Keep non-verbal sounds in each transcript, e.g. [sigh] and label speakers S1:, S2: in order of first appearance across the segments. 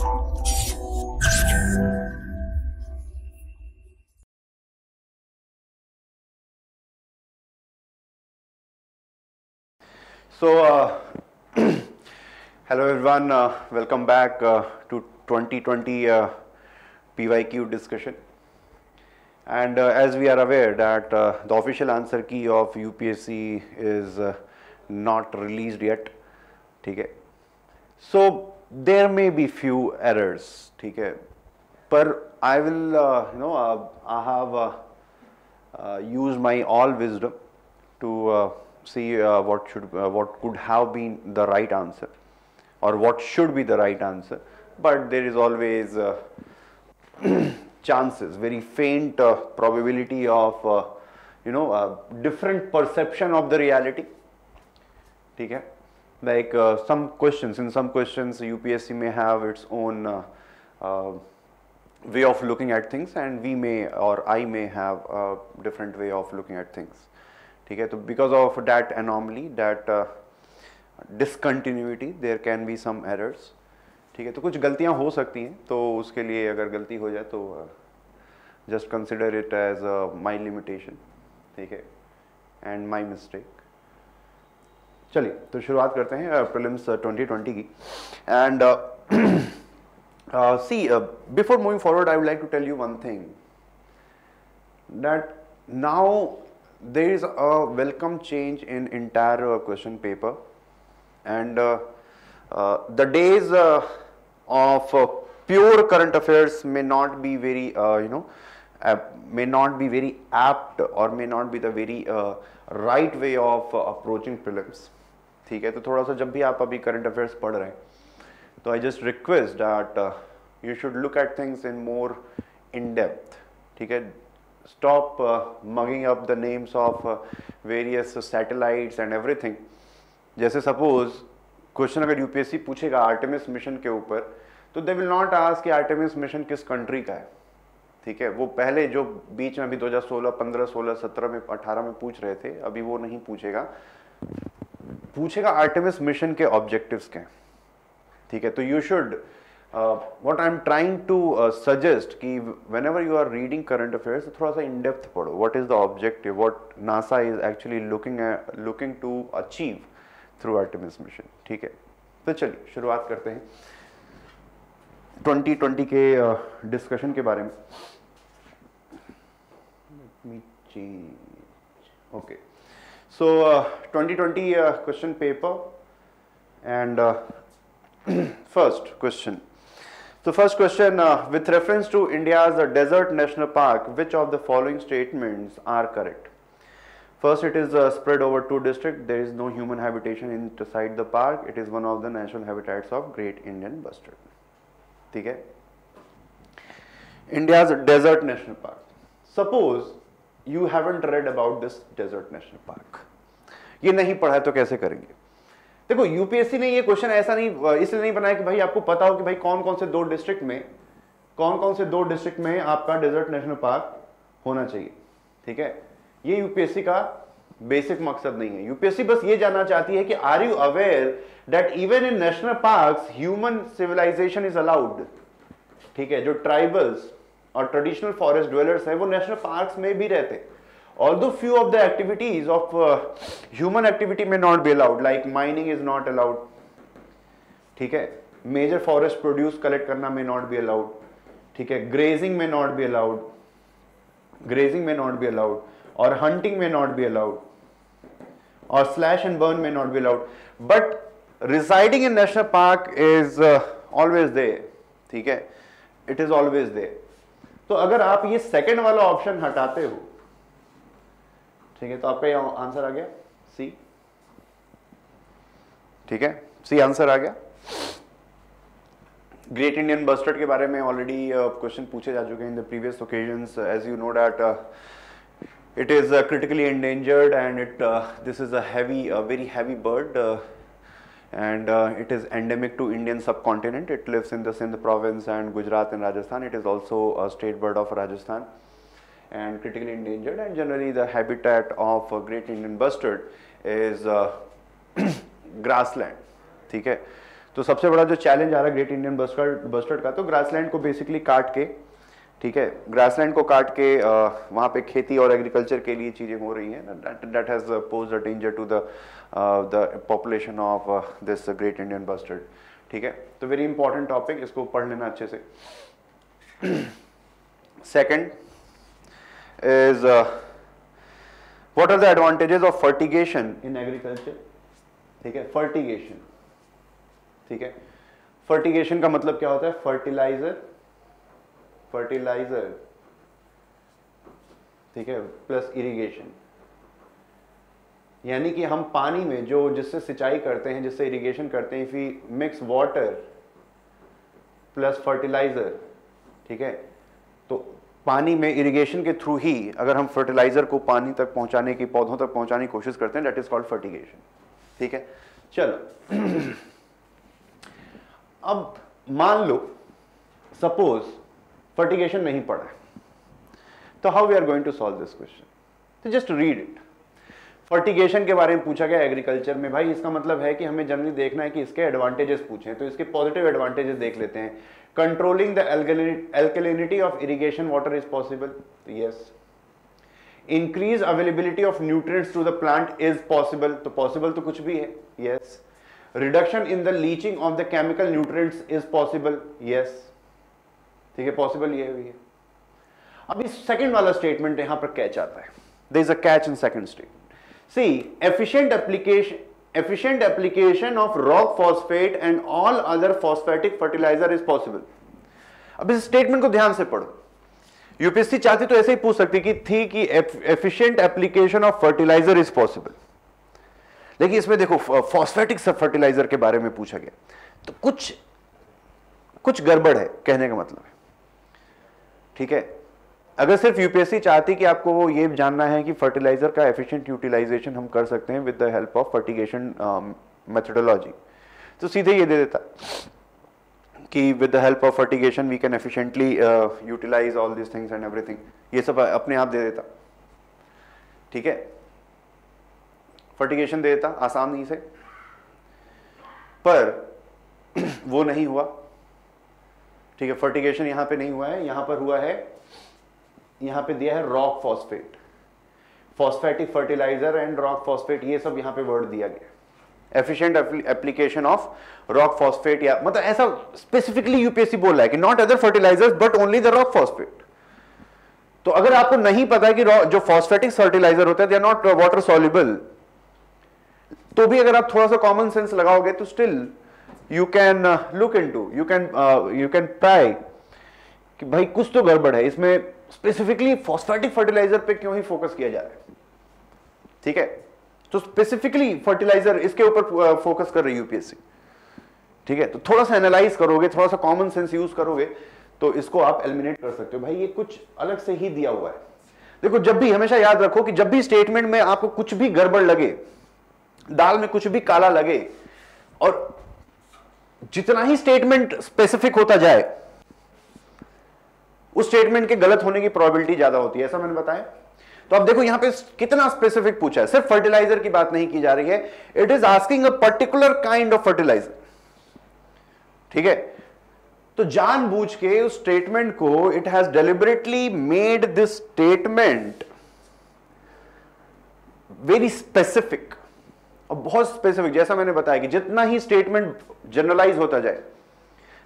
S1: So, uh, [clears throat] hello everyone, uh, welcome back uh, to 2020 uh, PYQ discussion. And uh, as we are aware that uh, the official answer key of UPSC is not released yet. Okay. So, there may be few errors, ठीक है? But I will, uh, you know, uh, I have uh, uh, used my all wisdom to uh, see uh, what should uh, what could have been the right answer or what should be the right answer but there is always uh, [clears throat] chances very faint uh, probability of uh, you know uh, different perception of the reality ठीक है like uh, some questions in some questions UPSC may have its own uh, uh, way of looking at things and we may or I may have a different way of looking at things ठीक है तो because of that anomaly that uh, discontinuity there can be some errors ठीक है तो कुछ गलतियाँ हो सकती हैं तो उसके लिए अगर गलती हो जाए तो just consider it as my limitation ठीक है एंड माई मिस्टेक चलिए तो शुरुआत करते हैं प्रीलिम्स 2020 की। And see before moving forward I would like to tell you one thing that now there is a welcome change in entire question paper and the days of pure current affairs may not be very you know may not be very apt और may not be the very right way of approaching film ठीक है? तो थोड़ा सा जब भी आप अभी करंट अफेयर्स पढ़ रहे हैं तो I just request that you should look at things in more in depth ठीक है? Stop uh, mugging up the names of uh, various satellites and everything. जैसे सपोज़ क्वेश्चन अगर यूपीएससी पूछेगा आर्टेमिस मिशन के ऊपर तो दे विल नॉट आस्क कि Artemis mission किस कंट्री का है ठीक है? वो पहले जो बीच में अभी 2016 15 16 17 में 18 में पूछ रहे थे अभी वो नहीं पूछेगा। पूछेगा आर्टेमिस मिशन के ऑब्जेक्टिव्स के। ठीक है तो you should what I am trying to suggest कि whenever you are reading current affairs थोड़ा सा इन डेप्थ पढ़ो। What is the objective what NASA is actually looking looking to achieve through Artemis mission ठीक है तो चलिए शुरुआत करते हैं। 2020 के डिस्कशन uh, के बारे में। Me. Okay. So uh, 2020 uh, question paper and uh, [clears throat] first question. So first question uh, with reference to India's uh, desert national park which of the following statements are correct? First it is uh, spread over two districts there is no human habitation inside the park it is one of the natural habitats of great Indian bustard. Okay? India's desert national park. Suppose you haven't read about this desert national park ये नहीं पढ़ा है तो कैसे करेंगे? देखो UPSC ने ये क्वेश्चन ऐसा नहीं, इसलिए नहीं बनाया कि भाई आपको पता हो कि भाई कौन कौन से दो डिस्ट्रिक्ट में कौन कौन से दो डिस्ट्रिक्ट में आपका डेजर्ट नेशनल पार्क होना चाहिए, ठीक है? ये यूपीएससी का बेसिक मकसद नहीं है। यूपीएससी बस ये जानना चाहती है कि are you aware that even in national park human civilisation is allowed ठीक है, जो ट्राइबल्स और ट्रेडिशनल फॉरेस्ट ड्वेलर्स हैं, वो नेशनल पार्क्स में भी रहते हैं। Although few of the activities of uh, human activity may not be allowed like mining is not allowed ठीक है? मेजर फॉरेस्ट प्रोड्यूस कलेक्ट करना में नॉट बी अलाउड ठीक है? Grazing may not be allowed grazing may not be allowed और hunting may not be allowed और slash and burn may not be allowed but residing in national park is always they ठीक है? It is always दे तो अगर आप ये second वाला option हटाते हो ठीक है तो आपका आंसर आ गया सी ठीक है सी आंसर आ गया ग्रेट इंडियन बस्टर्ड के बारे में ऑलरेडी क्वेश्चन uh, पूछे जा चुके हैं in the previous occasions as you know that it is uh, critically endangered and it uh, this is a heavy a very heavy bird uh, and uh, it is endemic to indian subcontinent it lives in the sindh province and gujarat and rajasthan it is also a state bird of rajasthan and critically endangered and generally the habitat of great indian bustard is uh, [clears throat] grassland ठीक है? तो सबसे बड़ा जो challenge आ रहा है great Indian bustard bustard का तो ग्रासलैंड को बेसिकली काट के ठीक है? ग्रासलैंड को काट के वहाँ पे खेती और एग्रीकल्चर के लिए चीज़ें हो रही हैं that has pose a danger to the the population of this great Indian bustard ठीक है? तो वेरी इंपॉर्टेंट टॉपिक इसको पढ़ लेना अच्छे से। [clears throat] Second is what are the advantages of fertigation in agriculture ठीक है fertigation ठीक है fertigation का मतलब क्या होता है fertilizer fertilizer ठीक है प्लस इरिगेशन यानी कि हम पानी में जो जिससे सिंचाई करते हैं जिससे इरिगेशन करते हैं if mix water plus fertiliser ठीक है तो पानी में इरिगेशन के थ्रू ही अगर हम फर्टिलाइज़र को पानी तक पहुँचाने की, पौधों तक पहुँचाने की कोशिश करते हैं दैट इज़ कॉल्ड फर्टिगेशन ठीक है? चलो। [clears throat] अब मान लो सपोज़ फर्टिगेशन नहीं पड़ा तो how we are going to solve this question तो जस्ट रीड इट फर्टिगेशन के बारे में पूछा गया एग्रीकल्चर में, भाई इसका मतलब है कि हमें जनरली देखना है कि इसके एडवांटेजेस पूछे तो इसके पॉजिटिव एडवांटेजेस देख लेते हैं। Controlling the of irrigation water is possible yes increase availability of nutrients to the plant is possible तो पॉसिबल तो कुछ भी है. Yes reduction in the leaching of the chemical nutrients is possible yes ठीक है पॉसिबल ये भी है. अब इस सेकंड वाला स्टेटमेंट यहाँ पर कैच आता है. There is a catch in second statement see efficient application efficient application of rock phosphate and all other phosphatic fertilizer is possible. अब इस स्टेटमेंट को ध्यान से पढ़ो। यूपीएससी चाहती तो ऐसे ही पूछ सकती कि थी कि efficient application of fertiliser is possible लेकिन इसमें देखो फॉस्फेटिक सब फर्टिलाइज़र के बारे में पूछा गया। तो कुछ कुछ गड़बड़ है, कहने का मतलब है। ठीक है? अगर सिर्फ़ यूपीएससी चाहती कि आपको वो ये जानना है कि फर्टिलाइज़र का एफिशिएंट यूटिलाइजेशन हम कर सकते हैं with the help of fertigation methodology तो सीधे ये दे देता कि with the help of fertigation we can efficiently utilise all this things and everything ये सब अपने आप दे देता। ठीक है? फर्टिगेशन दे देता आसानी से। पर [clears throat] वो नहीं हुआ। ठीक है फर्टिगेशन यहाँ पे नहीं हुआ है, यहाँ पर हुआ है यहाँ पे दिया है rock phosphate phosphatic fertiliser and rock phosphate ये सब यहाँ पे वर्ड दिया गया efficient application of rock phosphate या मतलब ऐसा स्पेसिफिकली यूपीएससी बोल रहा है कि not other fertilisers but only the rock phosphate तो अगर आपको नहीं पता कि जो फॉस्फेटिक फर्टिलाइज़र होता है they are not water soluble तो भी अगर आप थोड़ा सा कॉमन सेंस लगाओगे तो still you can look in to you can you can try कि भाई कुछ तो गड़बड़ है, इसमें स्पेसिफिकली फॉस्फेटिक फर्टिलाइज़र पे क्यों ही फोकस किया जा रहा है? ठीक है? तो स्पेसिफिकली फर्टिलाइज़र इसके ऊपर फोकस कर रही यूपीएससी ठीक है? तो थोड़ा सा एनालाइज करोगे, थोड़ा सा कॉमन सेंस यूज़ करोगे तो इसको आप एलिमिनेट कर सकते हो। भाई, ये कुछ अलग से ही दिया हुआ है। देखो, जब भी, हमेशा याद रखो कि जब भी स्टेटमेंट में आपको कुछ भी गड़बड़ लगे, दाल में कुछ भी काला लगे, और जितना ही स्टेटमेंट स्पेसिफिक होता जाए उस स्टेटमेंट के गलत होने की प्रोबेबिलिटी ज़्यादा होती है, ऐसा मैंने बताया। तो अब देखो, यहाँ पे कितना स्पेसिफिक पूछा है। सिर्फ़ फर्टिलाइज़र की बात नहीं की जा रही है। It is asking a particular kind of fertiliser ठीक है? तो जानबूझ के उस स्टेटमेंट को it has deliberately made this statement very specific और बहुत स्पेसिफिक जैसा मैंने बताया कि जितना ही स्टेटमेंट जनरलाइज होता जाए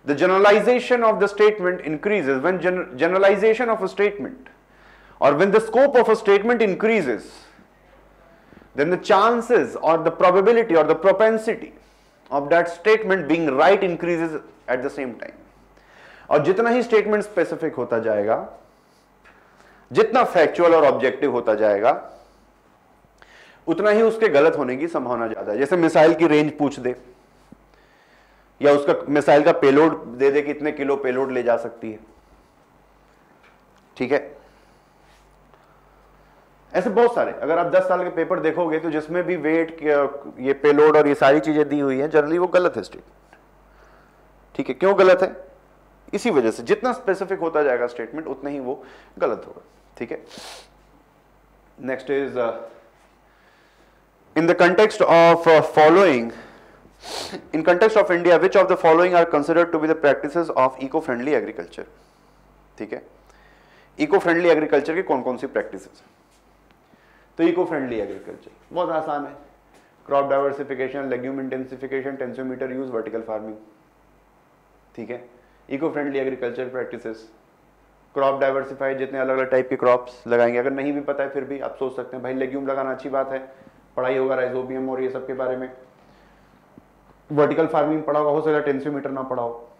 S1: the generalization of the statement increases when generalization of a statement और when the scope of a statement increases then the chances or the probability or the propensity of that statement being right increases at the same time. और जितना ही statement specific होता जाएगा, जितना factual और objective होता जाएगा, उतना ही उसके गलत होने की संभावना ज़्यादा है। जैसे मिसाइल की रेंज पूछ दे। या उसका मिसाइल का पेलोड दे दे कि इतने किलो पेलोड ले जा सकती है। ठीक है? ऐसे बहुत सारे, अगर आप 10 साल के पेपर देखोगे तो जिसमें भी वेट ये पेलोड और ये सारी चीज़ें दी हुई हैं जनरली वो गलत है स्टेटमेंट ठीक है? क्यों गलत है? इसी वजह से, जितना स्पेसिफिक होता जाएगा स्टेटमेंट उतना ही वो गलत होगा। ठीक है? Next is in the context of following context of India which of the following are considered to be the practices of eco friendly agriculture ठीक है? इको फ्रेंडली एग्रीकल्चर की कौन कौन सी प्रैक्टिस तो इको फ्रेंडली एग्रीकल्चर बहुत आसान है। Crop diversification legume intensification tensiometer use vertical farming ठीक है? Eco friendly agriculture practices crop diversify जितने अलग अलग टाइप के क्रॉप्स लगाएँगे। अगर नहीं भी पता है, फिर भी आप सोच सकते हैं, भाई लेग्यूम लगाना अच्छी बात है। पढ़ाई होगा राइजोबियम और ये सब के बारे में। वर्टिकल फ़ार्मिंग पढ़ा होगा, हो सकता है टेंसियोमीटर ना पढ़ा हो।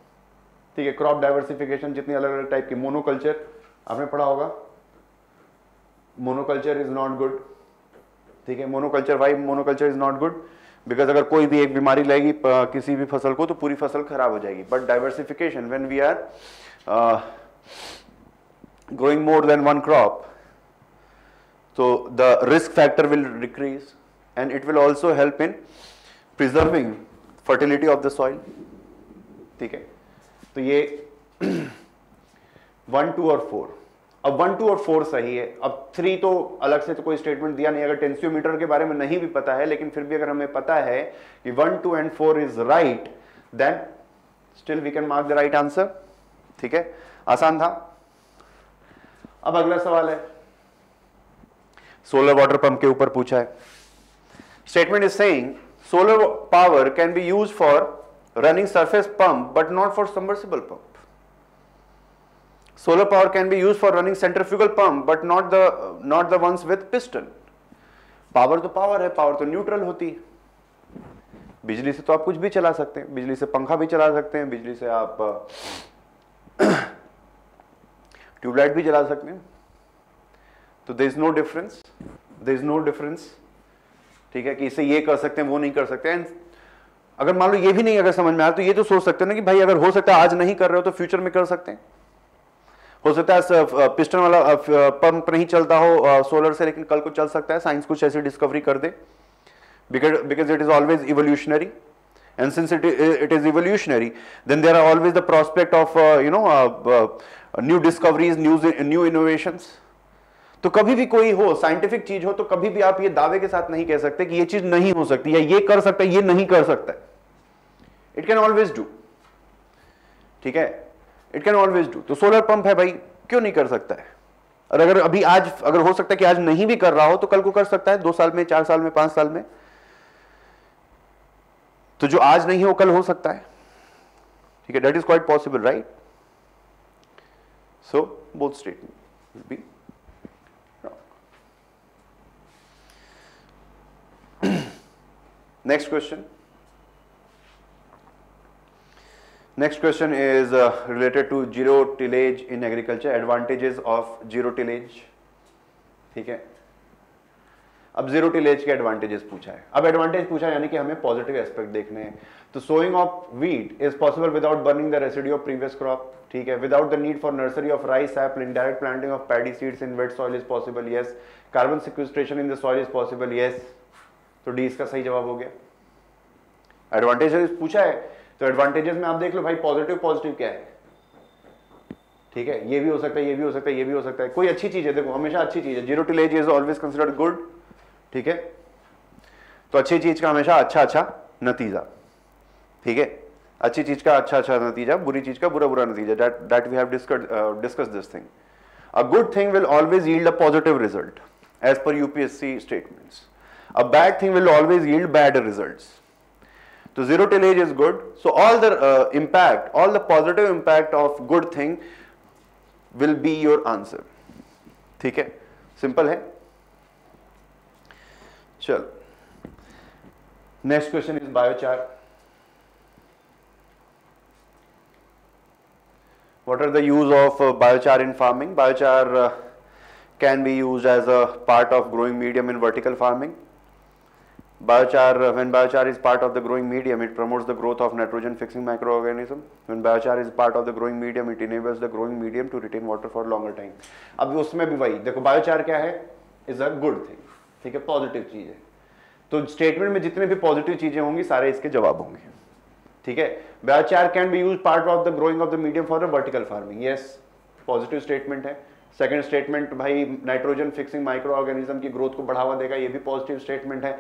S1: ठीक है क्रॉप डाइवर्सिफिकेशन जितनी अलग अलग टाइप की मोनोकल्चर आपने पढ़ा होगा। मोनोकल्चर इज़ नॉट गुड ठीक है monoculture why monoculture is not good because अगर कोई भी एक बीमारी लगेगी किसी भी फ़सल को तो पूरी फ़सल खराब हो जाएगी। But diversification when we are growing more than one crop तो the risk factor will decrease and it will also help in preserving fertility of the soil ठीक है? तो ये [clears throat] वन टू और फोर अब वन टू और four सही है। अब थ्री तो अलग से तो कोई स्टेटमेंट दिया नहीं। अगर टेंसियोमीटर के बारे में नहीं भी पता है, लेकिन फिर भी अगर हमें पता है कि one two and four is right then still we can mark the right answer ठीक है? आसान था। अब अगला सवाल है। सोलर वाटर पंप के ऊपर पूछा है। Statement is saying solar power can be use for running surface pump but not for submersible pump solar power can be used for running centrifugal pump, but not the not the ones with piston. Power तो power है power तो neutral होती है। बिजली से तो आप कुछ भी चला सकते हैं। बिजली से पंखा भी चला सकते हैं। बिजली से आप, [clears throat] ट्यूबलाइट भी जला सकते हैं। तो there is no difference there is no difference ठीक है कि इसे ये कर सकते हैं वो नहीं कर सकते हैं। अगर मान लो ये भी नहीं अगर समझ में आया तो ये तो सोच सकते हैं ना कि भाई अगर हो सकता है आज नहीं कर रहे हो तो फ्यूचर में कर सकते हैं। हो सकता है पिस्टन वाला पंप नहीं चलता हो सोलर से लेकिन कल को चल सकता है। साइंस कुछ ऐसी डिस्कवरी कर दे। Because it is always evolutionary and since it, it is evolutionary then there are always the prospect of uh, you know uh, new discoveries new new innovations तो कभी भी कोई हो साइंटिफिक चीज़ हो तो कभी भी आप ये दावे के साथ नहीं कह सकते कि ये चीज़ नहीं हो सकती या ये कर सकता है ये नहीं कर सकता इट कैन ऑलवेज डू ठीक है? इट कैन ऑलवेज डू तो सोलर पंप है भाई क्यों नहीं कर सकता है? और अगर अभी आज अगर हो सकता है कि आज नहीं भी कर रहा हो तो कल को कर सकता है दो साल में चार साल में पाँच साल में। तो जो आज नहीं हो कल हो सकता है। ठीक है? That is quite possible right So, both statements will be wrong. Next question. Next question is uh, related to zero tillage in agriculture, advantages of zero tillage. ठीक है? अब ज़ीरो टिलेज के एडवांटेजेस पूछा है। अब एडवांटेज पूछा यानी कि हमें पॉजिटिव एस्पेक्ट देखने हैं। तो sowing of wheat is possible without burning the residue of previous crop ठीक है? Without the need for nursery of rice apple indirect planting of paddy seeds in wet soil is possible yes carbon sequestration in the soil is possible yes तो D इसका सही जवाब हो गया। Advantages पूछा है तो एडवांटेजेस में आप देख लो भाई पॉजिटिव पॉजिटिव क्या है? ठीक है, ये भी हो सकता है, ये भी हो सकता है, ये भी हो सकता है। कोई अच्छी चीज़ है, देखो, हमेशा अच्छी चीज़ है। Zero tillage is always considered good ठीक है? तो अच्छी चीज़ का हमेशा अच्छा अच्छा नतीजा, ठीक है? अच्छी चीज़ का अच्छा अच्छा नतीजा, बुरी चीज़ का बुरा बुरा नतीजा that we have discuss this thing a good thing will always yield a positive result as per UPSC statements a bad thing will always yield bad results तो zero tillage is good so all the uh, impact all the positive impact of good thing will be your answer ठीक है simple है चल next question is biochar what are the use of uh, biochar in farming biochar uh, can be used as a part of growing medium in vertical farming biochar uh, when biochar is part of the growing medium it promotes the growth of nitrogen fixing microorganism when biochar is part of the growing medium it enables the growing medium to retain water for longer time अब उसमें भी वही देखो biochar क्या है is a good thing ठीक है positive चीज़ है तो स्टेटमेंट में जितने भी पॉजिटिव चीज़ें होंगी सारे इसके जवाब होंगे ठीक है biochar can be use part of the growing of the medium for vertical farming yes positive statement है सेकेंड स्टेटमेंट भाई नाइट्रोजन फिक्सिंग माइक्रो ऑर्गेनिज्म की ग्रोथ को बढ़ावा देगा, ये भी पॉजिटिव स्टेटमेंट है।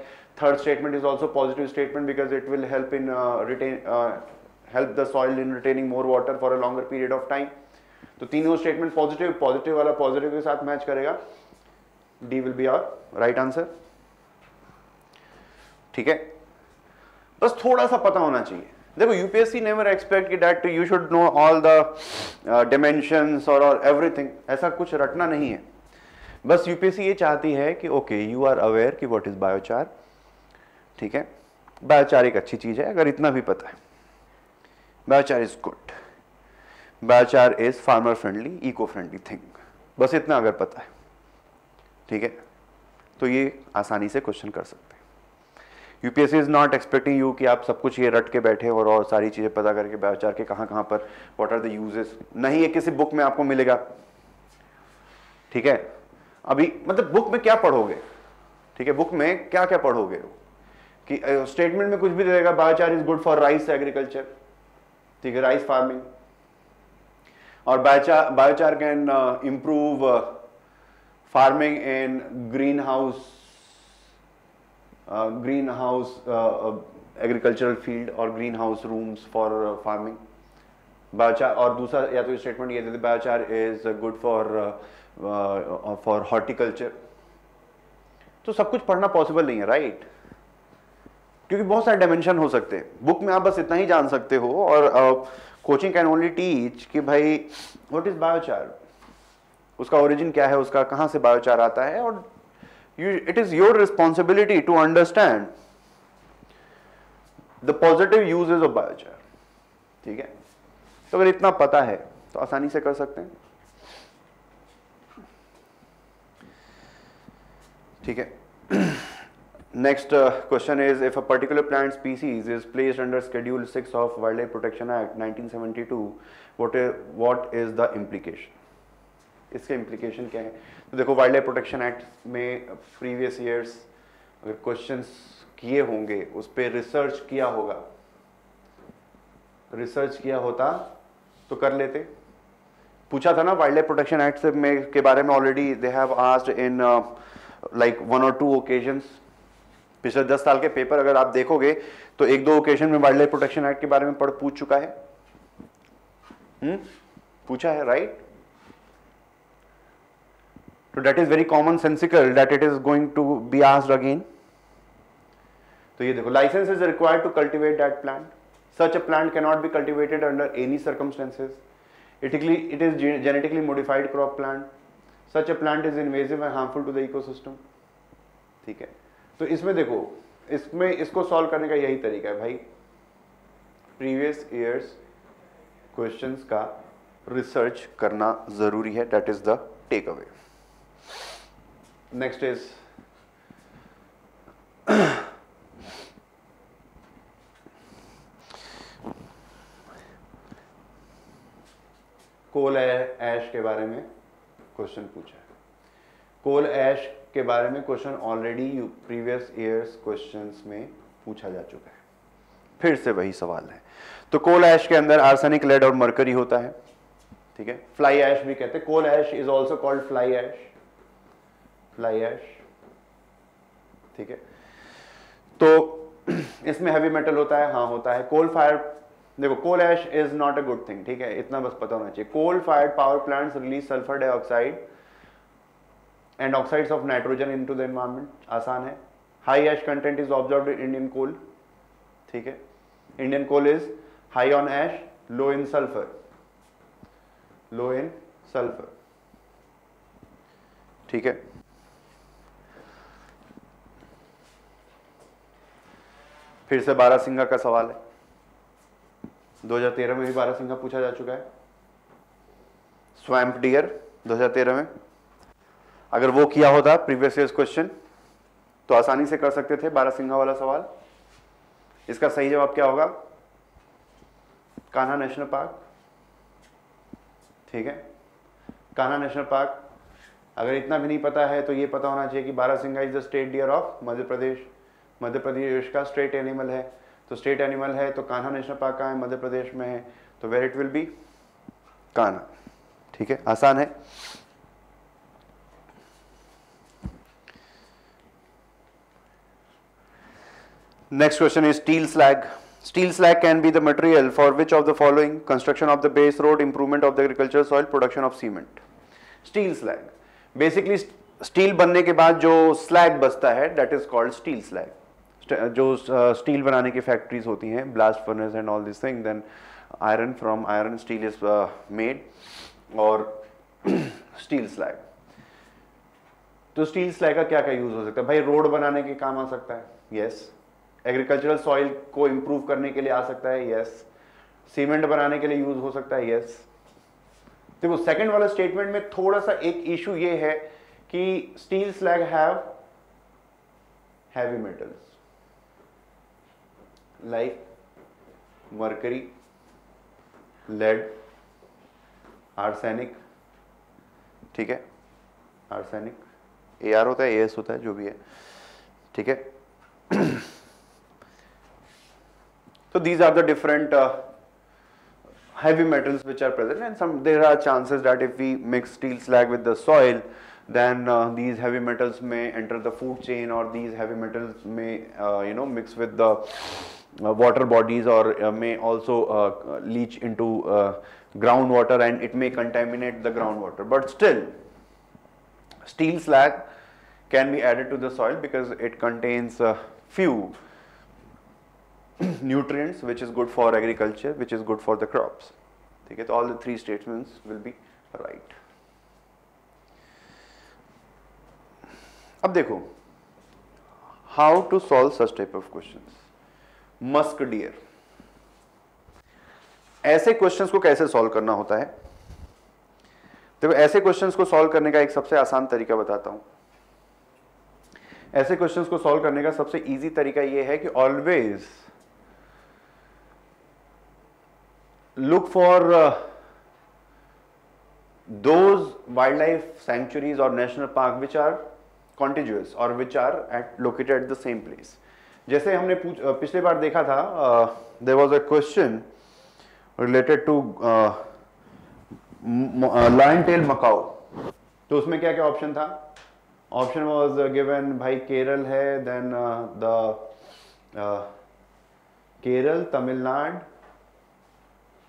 S1: Third statement is also positive statement because it will help in retain help the soil in retaining more water for a longer period of time तो तीनों statement positive positive वाला positive के साथ match करेगा। D will be our right answer ठीक है? बस थोड़ा सा पता होना चाहिए। देखो यूपीएससी नेवर एक्सपेक्ट कि that you should know all the dimensions और एवरीथिंग ऐसा कुछ रटना नहीं है। बस यूपीएससी ये चाहती है कि ओके यू आर अवेयर कि व्हाट इज़ बायोचार ठीक है? बायोचार एक अच्छी चीज़ है, अगर इतना भी पता है। Biochar is good biochar is farmer friendly eco friendly thing बस इतना अगर पता है, ठीक है? तो ये आसानी से क्वेश्चन कर सकते हैं। UPSC is not expecting you कि आप सब कुछ ये रट के बैठे और और सारी चीज़ें पता करके बायोचार के कहाँ कहाँ पर वॉट आर द यूजेस नहीं है किसी बुक में आपको मिलेगा। ठीक है? अभी मतलब बुक में क्या पढ़ोगे? ठीक है बुक में क्या क्या पढ़ोगे? कि स्टेटमेंट में कुछ भी देगा biochar is good for rice agriculture ठीक है राइस फ़ार्मिंग और biochar biochar can improve farming in greenhouse greenhouse agricultural field और greenhouse rooms for farming biochar और दूसरा, या तो स्टेटमेंट ये देते biochar is good for for horticulture तो सब कुछ पढ़ना पॉसिबल नहीं है राइट right? क्योंकि बहुत सारे डायमेंशन हो सकते हैं। बुक में आप बस इतना ही जान सकते हो और कोचिंग कैन ओनली टीच कि भाई व्हाट इज़ बायोचार उसका ओरिजिन क्या है? उसका कहाँ से बायोचार आता है? और you, it is your responsibility to understand the positive uses of biochar ठीक है तो अगर इतना पता है तो आसानी से कर सकते हैं ठीक है next uh, question is if a particular plant species is placed under schedule 6 of wildlife protection act 1972 what is what is the implication इसके इम्प्लीकेशन क्या है? तो देखो वाइल्ड लाइफ प्रोटेक्शन एक्ट में प्रीवियस ईयर्स अगर क्वेश्चंस किए होंगे, उस पर रिसर्च किया होगा। रिसर्च किया होता तो कर लेते। पूछा था ना वाइल्ड लाइफ प्रोटेक्शन एक्ट में के बारे में already they have asked in like one और टू ओकेजन्स पिछले दस साल के पेपर अगर आप देखोगे तो एक दो ओकेजन में वाइल्ड लाइफ प्रोटेक्शन एक्ट के बारे में पढ़ पूछ चुका है। हुँ? हम्म? पूछा है राइट तो that is very common sensical that it is going to be asked again तो ये देखो license is required to cultivate that plant such a plant cannot be cultivated under any circumstances Italy it is genetically modified crop plant such a plant is invasive and harmful to the ecosystem ठीक है? तो इसमें देखो, इसमें, इसको solve करने का यही तरीका है भाई। प्रीवियस ईयर्स क्वेश्चंस का रिसर्च करना ज़रूरी है that is the takeaway next is coal ash के बारे में क्वेश्चन पूछा है। कोल ऐश के बारे में question already previous years questions में पूछा जा चुका है। फिर से वही सवाल है। तो कोल ऐश के अंदर आर्सेनिक लेड और मरकरी होता है। ठीक है? फ्लाई ऐश भी कहते हैं। Coal ash is also called fly ash fly ash ठीक है? तो [clears throat] इसमें हैवी मेटल होता है हाँ होता है। कोल फायर देखो coal ash is not a good thing ठीक है? इतना बस पता होना चाहिए। Coal fired power plants release sulphur dioxide and oxides of nitrogen into the environment आसान है। High ash content is observe in Indian coal ठीक है? Indian coal is high on ash low in sulphur low in sulphur ठीक है? फिर से बारह सिंगा का सवाल है। 2013 में भी बारह सिंगा पूछा जा चुका है। स्वैम्प डियर 2013 में। अगर वो किया होता प्रीवियस ईयर क्वेश्चन तो आसानी से कर सकते थे बारह सिंगा वाला सवाल। इसका सही जवाब क्या होगा? Kanha national park. ठीक है? Kanha national park. अगर इतना भी नहीं पता है तो ये पता होना चाहिए कि barasingha is the state deer of Madhya Pradesh. Madhya Pradesh का स्टेट एनिमल है। तो स्टेट एनिमल है तो कान्हा नेशनल पार्क कहाँ है? मध्य प्रदेश में है। तो where it will be Kanha. ठीक है? आसान है। Next question is steel slag steel slag can be the material for which of the following construction of the base road improvement of the agriculture soil production of cement steel slag basically steel बनने के बाद जो slag बचता है that is called steel slag जो steel uh, बनाने की factories होती हैं blast furnace and all this thing then iron from iron steel is made और [clears throat] स्टील स्लैग तो स्टील स्लैग का क्या क्या यूज़ हो सकता है? भाई रोड बनाने के काम आ सकता है? यस एग्रीकल्चरल सॉइल को इंप्रूव करने के लिए आ सकता है? यस सीमेंट बनाने के लिए यूज़ हो सकता है? यस देखो सेकंड वाला स्टेटमेंट में थोड़ा सा एक इशू ये है कि steel slag have heavy metals like mercury lead arsenic ठीक है? arsenic ए आर होता है ए एस होता है, जो भी है, ठीक है? [clears throat] तो these are the different heavy metals which are present and some there are chances that if we mix steel slag with the soil then these heavy metals may enter the food chain और these heavy metals may you know mix with the water bodies or uh, may also uh, leach into uh, groundwater and it may contaminate the groundwater but still steel slag can be added to the soil because it contains a few [clears throat] nutrients which is good for agriculture which is good for the crops okay so all the three statements will be right अब देखो how to solve such type of question Musk deer. ऐसे questions को कैसे solve करना होता है? देखो, ऐसे क्वेश्चंस को सॉल्व करने का एक सबसे आसान तरीका बताता हूँ। ऐसे क्वेश्चंस को सॉल्व करने का सबसे इजी तरीका यह है कि always look for those wildlife sanctuaries और national park which are continuous और which are at located at the same place जैसे हमने पिछले बार देखा था there was a question related to lion tailed macaque तो उसमें क्या क्या ऑप्शन था? ऑप्शन वॉज़ गिवन भाई, केरल है then the Kerala, Tamil Nadu,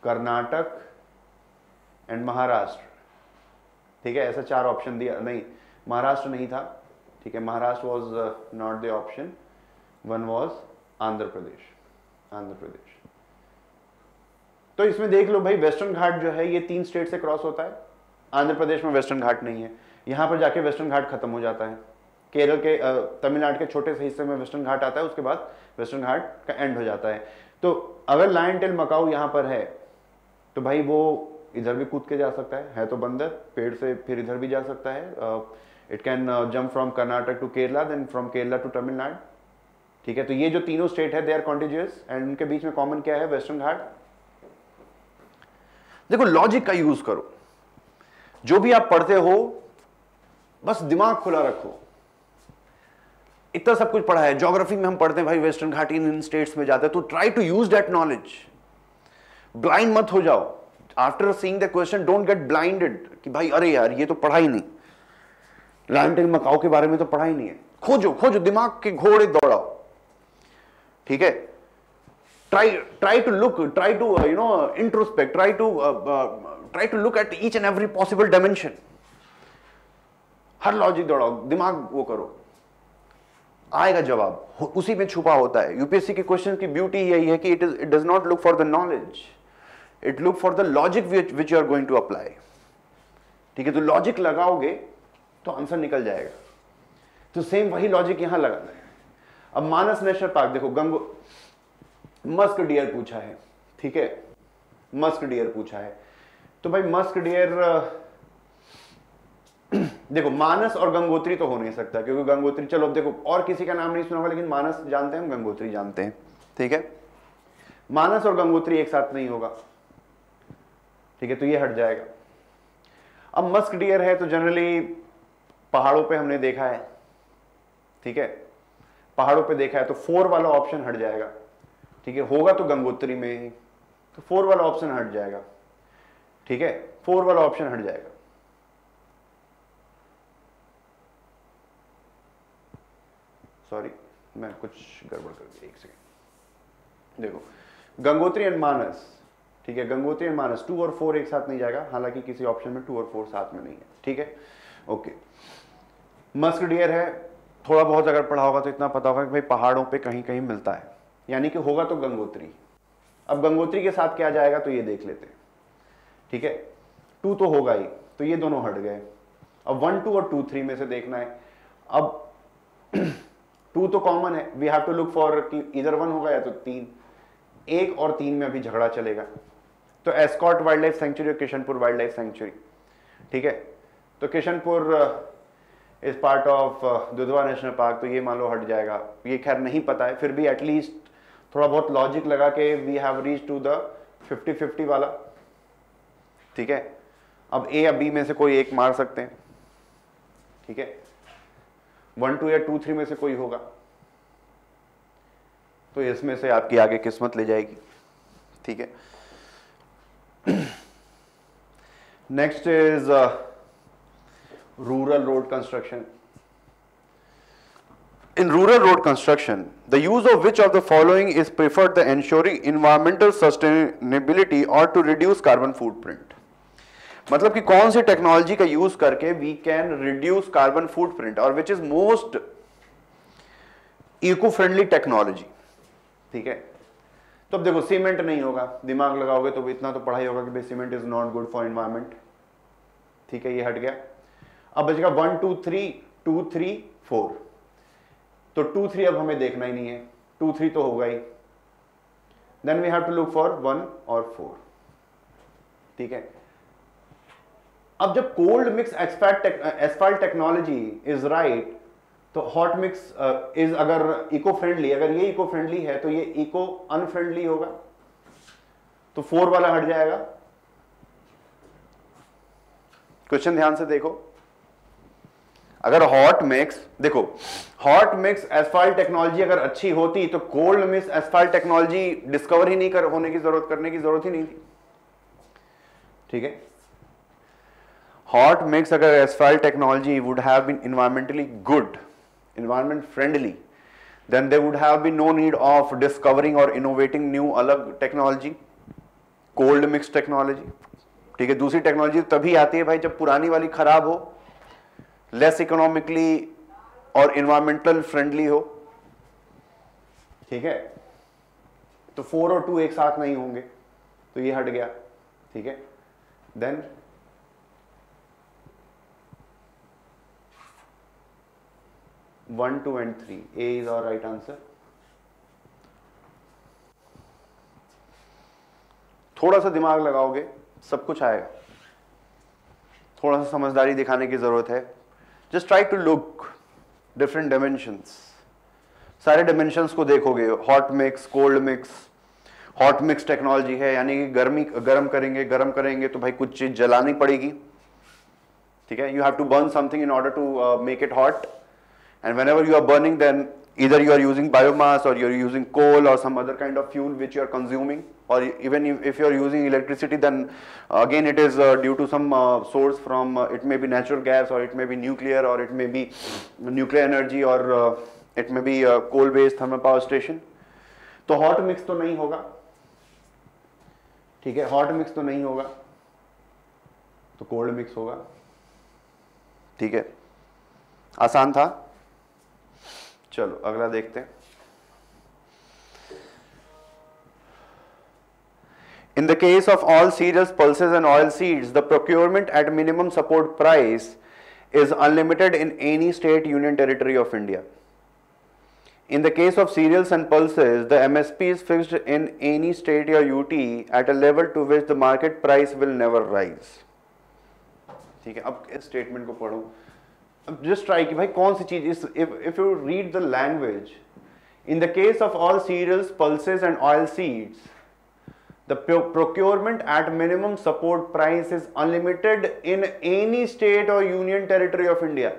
S1: Karnataka and Maharashtra. ठीक है, ऐसा चार ऑप्शन दिया, नहीं, महाराष्ट्र नहीं था, ठीक है, Maharashtra was not the option one was Andhra Pradesh Andhra Pradesh. तो इसमें देख लो भाई, वेस्टर्न घाट जो है, ये तीन स्टेट से क्रॉस होता है। आंध्र प्रदेश में वेस्टर्न घाट नहीं है। यहाँ पर जाके वेस्टर्न घाट खत्म हो जाता है। केरल के तमिलनाडु के छोटे से हिस्से में वेस्टर्न घाट आता है, उसके बाद वेस्टर्न घाट का एंड हो जाता है। तो अगर लाइन टेल मकाऊ यहाँ पर है तो भाई वो इधर भी कूद के जा सकता है। है तो बंदर, पेड़ से फिर इधर भी जा सकता है। It can jump from Karnataka to Kerala then from Kerala to Tamil Nadu ठीक है? तो ये जो तीनों स्टेट है दे आर कॉन्टिन्यूस एंड उनके बीच में कॉमन क्या है? वेस्टर्न घाट देखो लॉजिक का यूज़ करो। जो भी आप पढ़ते हो, बस दिमाग खुला रखो। इतना सब कुछ पढ़ा है। ज्योग्राफी में हम पढ़ते हैं, भाई वेस्टर्न घाट इन इन स्टेट्स में जाते हैं तो try to use that knowledge blind मत हो जाओ। After seeing the question don't get blinded कि भाई, अरे यार, ये तो पढ़ा ही नहीं। लाइन मकाओ के बारे में तो पढ़ा ही नहीं है। खोजो खोजो, दिमाग के घोड़े दौड़ाओ। ठीक है? Look try to uh, you know introspect try to uh, uh, try to look at each and every possible dimension. हर लॉजिक दौड़ाओ दिमाग वो करो। आएगा जवाब उसी में छुपा होता है। यूपीएससी के क्वेश्चन की ब्यूटी यही है कि it is it does not look for the knowledge it look for the logic which you are going to apply ठीक है तो लॉजिक लगाओगे तो आंसर निकल जाएगा। तो सेम वही लॉजिक यहाँ लगाना है। अब मानस नेशनल पार्क देखो, गंगो मस्क डियर पूछा है, ठीक है? मस्क डियर पूछा है। तो भाई, मस्क डियर देखो, मानस और गंगोत्री तो हो नहीं सकता, क्योंकि गंगोत्री चलो, अब देखो, और किसी का नाम नहीं सुना होगा, लेकिन मानस जानते हैं, हम गंगोत्री जानते हैं, ठीक है? मानस और गंगोत्री एक साथ नहीं होगा, ठीक है? तो ये हट जाएगा। अब मस्क डियर है तो जनरली पहाड़ों पे हमने देखा है, ठीक है? पहाड़ों पे देखा है तो फोर वाला ऑप्शन हट जाएगा। ठीक है, होगा तो गंगोत्री में तो फोर वाला ऑप्शन हट जाएगा। ठीक है, फोर वाला ऑप्शन हट जाएगा। सॉरी मैं कुछ गड़बड़ कर दिया, एक सेकेंड देखो, गंगोत्री एंड मानस, ठीक है, गंगोत्री एंड मानस टू और फोर एक साथ नहीं जाएगा, हालाँकि किसी ऑप्शन में टू और फोर साथ में नहीं है। ठीक है ओके मस्क डियर है थोड़ा बहुत अगर पढ़ा होगा तो इतना पता होगा कि भाई पहाड़ों पे कहीं कहीं मिलता है। यानी कि होगा तो गंगोत्री। अब गंगोत्री के साथ क्या जाएगा तो ये देख लेते हैं। ठीक है? टू तो होगा ही तो ये दोनों हट गए। अब वन, टू और टू, थ्री में से देखना है। अब [clears throat] टू तो कॉमन है। We have to look for कि इधर वन होगा या तो तीन। एक और तीन में अभी झगड़ा चलेगा। तो एस्कॉट वाइल्ड लाइफ सेंचुरी और किशनपुर वाइल्ड लाइफ सेंचुरी ठीक है? तो Kishanpur is part of Dudhwa national park तो ये मान लो हट जाएगा। ये खैर नहीं पता है, फिर भी एटलीस्ट थोड़ा बहुत लॉजिक लगा के we have reach to the fifty fifty वाला। ठीक है? अब ए या बी में से कोई एक मार सकते हैं। ठीक है? वन टू या टू थ्री में से कोई होगा। तो इसमें से आपकी आगे किस्मत ले जाएगी। ठीक है? [clears throat] Next is rural road construction. In rural road construction, the use of which of the following is preferred the ensuring environmental sustainability or to reduce carbon footprint? मतलब कि कौन सी टेक्नोलॉजी का यूज़ करके we can reduce carbon footprint और which is most eco friendly technology ठीक है तो अब देखो सीमेंट नहीं होगा दिमाग लगाओगे तो इतना तो पढ़ाई होगा कि भाई cement is not good for environment ठीक है ये हट गया अब बचेगा one, two, three two, three, four. तो टू, थ्री अब हमें देखना ही नहीं है। टू, थ्री तो होगा ही। Then we have to look for one और फोर। ठीक है? अब जब cold mix asphalt technology is right तो हॉट मिक्स इज़ अगर इको फ्रेंडली अगर ये इको फ्रेंडली है तो ये इको अनफ्रेंडली होगा। तो फोर वाला हट जाएगा। क्वेश्चन ध्यान से देखो। अगर हॉट मिक्स देखो हॉट मिक्स एसफाल्ट टेक्नोलॉजी अगर अच्छी होती तो cold mix asphalt technology discover ही नहीं कर, होने की ज़रूरत, करने की ज़रूरत ही नहीं थी। ठीक है? हॉट मिक्स अगर asphalt technology would have been environmentally good environment friendly then they would have been no need of discovering और इनोवेटिंग न्यू अलग टेक्नोलॉजी कोल्ड मिक्स टेक्नोलॉजी ठीक है? दूसरी टेक्नोलॉजी तभी आती है भाई जब पुरानी वाली खराब हो। लेस इकोनॉमिकली और इन्वायरमेंटल फ्रेंडली हो, ठीक है? तो फोर और टू एक साथ नहीं होंगे तो ये हट गया, ठीक है? Then one two and three A is our right answer थोड़ा सा दिमाग लगाओगे, सब कुछ आएगा। थोड़ा सा समझदारी दिखाने की ज़रूरत है। Just try to look different dimensions सारे डायमेंशंस को देखोगे hot mix cold mix hot mix technology है, यानी कि गर्मी, गर्म करेंगे गर्म करेंगे तो भाई कुछ चीज़ जलानी पड़ेगी। ठीक है? You have to burn something in order to make it hot and whenever you are burning then either you are using biomass or you are using coal or some other kind of fuel which you are consuming or even if, you are using electricity then uh, again it is uh, due to some uh, source from uh, it may be natural gas or it may be nuclear or it may be nuclear energy or it may be coal based thermal power station तो hot mix तो नहीं होगा ठीक है hot mix तो नहीं होगा तो कोल्ड मिक्स होगा ठीक है आसान था चलो अगला देखते हैं। In the case of all cereal pulses and oil seeds the procurement at minimum support price is unlimited in any state union territory of India In the case of cereals and pulses, the MSP is fixed in any state or UT at a level to which the market price will never rise. ठीक है अब इस statement को पढ़ो। Just try कि भाई कौन सी चीज़ इस if you read the language in the case of all cereals pulses and oil seeds The procurement at minimum support price is unlimited in any state or union territory of India.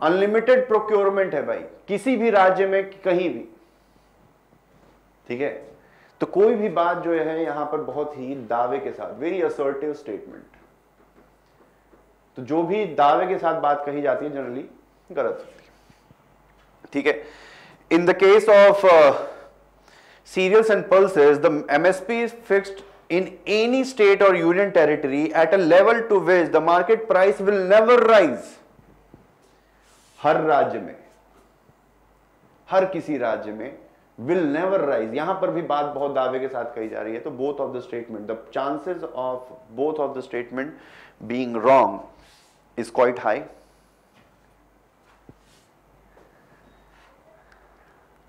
S1: Unlimited procurement है भाई, किसी भी राज्य में, कहीं भी। ठीक है? तो कोई भी बात जो है, यहाँ पर बहुत ही दावे के साथ वेरी असर्टिव स्टेटमेंट तो जो भी दावे के साथ बात कही जाती है जनरली गलत होती है। ठीक है? In the case of cereals and pulses, the msp is fixed in any state or union territory at a level to which the market price will never rise. हर राज्य में, हर किसी राज्य में विल नेवर राइज यहाँ पर भी बात बहुत दावे के साथ कही जा रही है तो both of the statement the chances of both of the statement being wrong is quite high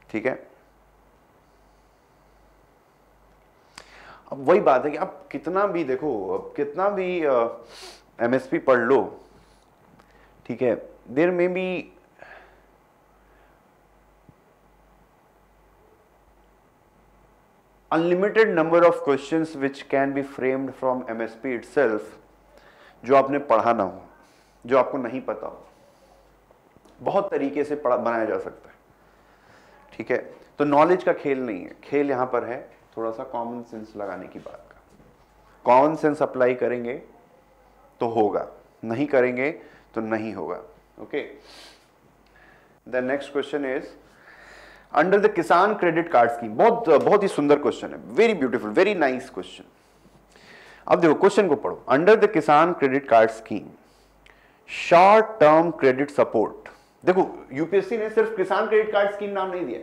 S1: ठीक है? अब वही बात है कि आप कितना भी देखो, अब कितना भी एमएसपी पढ़ लो, ठीक है देर में भी unlimited number of questions which can be framed from MSP itself जो आपने पढ़ा ना हो। जो आपको नहीं पता हो। बहुत तरीके से पढ़ा, बनाया जा सकता है। ठीक है? तो नॉलेज का खेल नहीं है। खेल यहाँ पर है थोड़ा सा कॉमन सेंस लगाने की बात का। कॉमन सेंस अप्लाई करेंगे तो होगा। नहीं करेंगे तो नहीं होगा। Okay the next question is under the Kisan credit card scheme बहुत बहुत ही सुंदर क्वेश्चन है। Very beautiful very nice question अब देखो क्वेश्चन को पढ़ो। Under the Kisan credit card scheme short term credit support देखो यूपीएससी ने सिर्फ़ किसान क्रेडिट कार्ड स्कीम नाम नहीं दिया।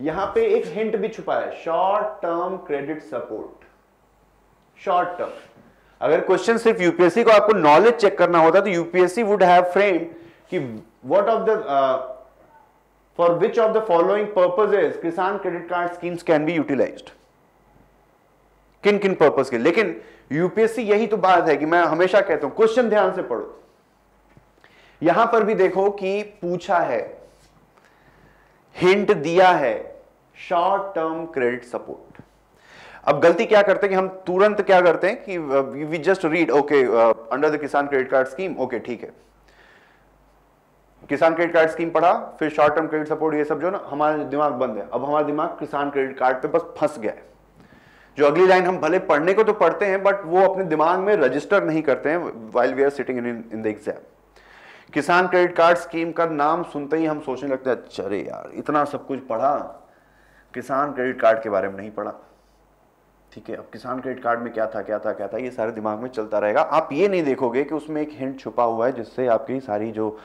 S1: यहाँ पे एक हिंट भी छुपा है short term credit support short term अगर क्वेश्चन सिर्फ़ यूपीएससी को आपको नॉलेज चेक करना होता तो यूपीएससी वुड हैव फ्रेम कि what of the for which of the following purposes Kisan credit card schemes can be utilised किन किन पर्पज के? लेकिन यूपीएससी यही तो बात है कि मैं हमेशा कहता हूँ क्वेश्चन ध्यान से पढ़ो। यहाँ पर भी देखो कि पूछा है हिंट दिया है शॉर्ट टर्म क्रेडिट सपोर्ट अब गलती क्या करते हैं कि हम तुरंत क्या करते हैं कि we just read okay under the Kisan credit card scheme okay ठीक है। किसान क्रेडिट कार्ड स्कीम पढ़ा, फिर शॉर्ट टर्म क्रेडिट सपोर्ट ये सब जो ना, हमारा दिमाग बंद है। अब हमारा दिमाग किसान क्रेडिट कार्ड पे बस फंस गया है। जो अगली लाइन हम भले पढ़ने को तो पढ़ते हैं बट वो अपने दिमाग में रजिस्टर नहीं करते हैं while we are sitting in in the exam Kisan credit card scheme का नाम सुनते ही हम सोचने लगते हैं अच्छा अरे यार, इतना सब कुछ पढ़ा। किसान क्रेडिट कार्ड के बारे में नहीं पढ़ा। ठीक है, अब किसान क्रेडिट कार्ड में क्या था क्या था क्या था, ये सारे दिमाग में चलता रहेगा। आप ये नहीं देखोगे कि उसमें एक हिंट छुपा हुआ है, जिससे आपकी सारी जो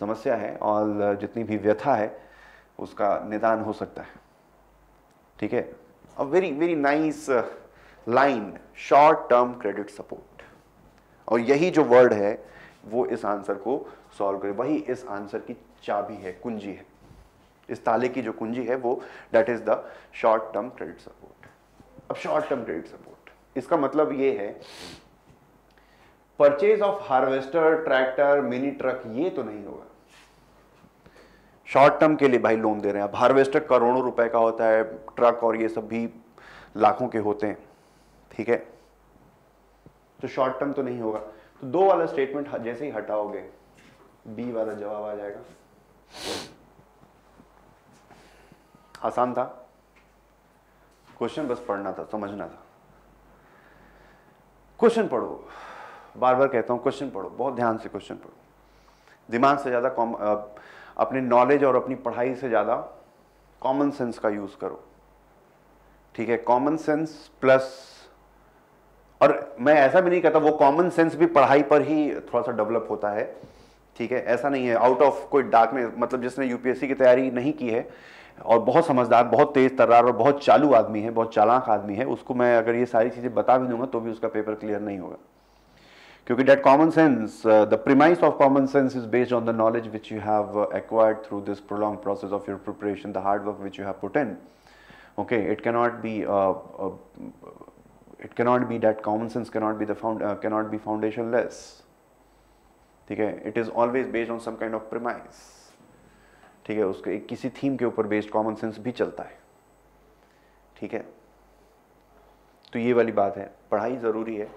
S1: समस्या है और जितनी भी व्यथा है, उसका निदान हो सकता है। ठीक है? A very very nice line short term credit support और यही जो वर्ड है, वो इस आंसर को सॉल्व करे। वही इस आंसर की चाबी है, कुंजी है। इस ताले की जो कुंजी है, वो that is the short term credit support अब शॉर्ट टर्म क्रेडिट सपोर्ट इसका मतलब ये है purchase of harvester tractor mini truck ये तो नहीं होगा। शॉर्ट टर्म के लिए भाई लोन दे रहे हैं। अब हार्वेस्टर करोड़ों रुपए का होता है ट्रक और ये सब भी लाखों के होते हैं। ठीक है? तो शॉर्ट टर्म तो नहीं होगा। तो दो वाला स्टेटमेंट जैसे ही हटाओगे बी वाला जवाब आ जाएगा। आसान था। क्वेश्चन बस पढ़ना था, समझना था। क्वेश्चन पढ़ो। बार बार कहता हूँ क्वेश्चन पढ़ो। बहुत ध्यान से क्वेश्चन पढ़ो। दिमाग से ज़्यादा अपने नॉलेज और अपनी पढ़ाई से ज़्यादा कॉमन सेंस का यूज़ करो। ठीक है? कॉमन सेंस प्लस और मैं ऐसा भी नहीं कहता, वो कॉमन सेंस भी पढ़ाई पर ही थोड़ा सा डेवलप होता है। ठीक है ऐसा नहीं है। आउट ऑफ़ कोई डार्क में मतलब जिसने यूपीएससी की तैयारी नहीं की है और बहुत समझदार बहुत तेज तर्रार और बहुत चालू आदमी है बहुत चालाक आदमी है उसको मैं अगर ये सारी चीज़ें बता भी दूँगा तो भी उसका पेपर क्लियर नहीं होगा। क्योंकि that common sense the premise of common sense is based on the knowledge which you have acquired through this prolong process of your preparation the hard work which you have put in okay it cannot be uh, uh, it cannot be that common sense cannot be the found uh, cannot be foundationless. ठीक है? It is always based on some kind of premise ठीक है? उसके किसी theme के ऊपर based common sense भी चलता है। ठीक है? तो ये वाली बात है। पढ़ाई ज़रूरी है।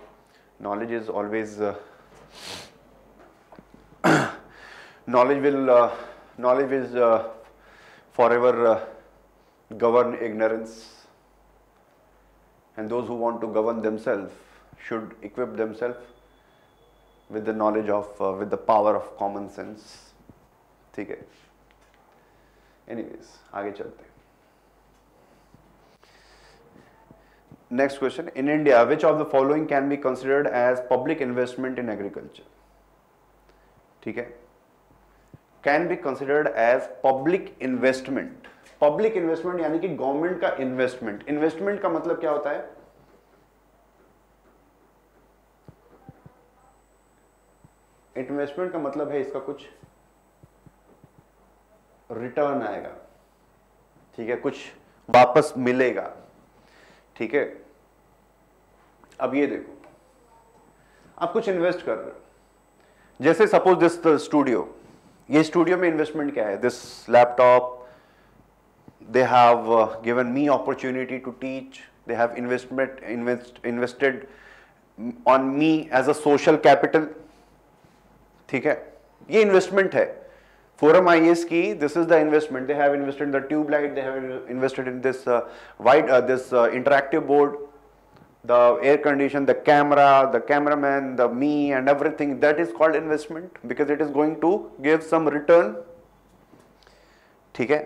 S1: Knowledge is always knowledge will knowledge is forever govern ignorance and those who want to govern themselves should equip them self with the knowledge of uh, with the power of common sense. ठीक है? Anyways आगे चलते हैं। Next question in India which of the following can be considered as public investment in agriculture ठीक है? Can be considered as public investment public investment यानी कि government का इन्वेस्टमेंट इन्वेस्टमेंट का मतलब क्या होता है? इन्वेस्टमेंट का मतलब है इसका कुछ रिटर्न आएगा। ठीक है, कुछ वापस मिलेगा। ठीक है? अब ये देखो, आप कुछ इन्वेस्ट कर रहे हो। जैसे सपोज़ दिस स्टूडियो, ये स्टूडियो में इन्वेस्टमेंट क्या है? This laptop they have given me opportunity to teach they have investment invest invested on me as a social capital ठीक है? ये इन्वेस्टमेंट है। फोरम आईएएस की this is the investment they have invested the tubelight they have invested in this white this interactive board the air condition the camera the camera man the me and everything that is called investment because it is going to give some return ठीक है?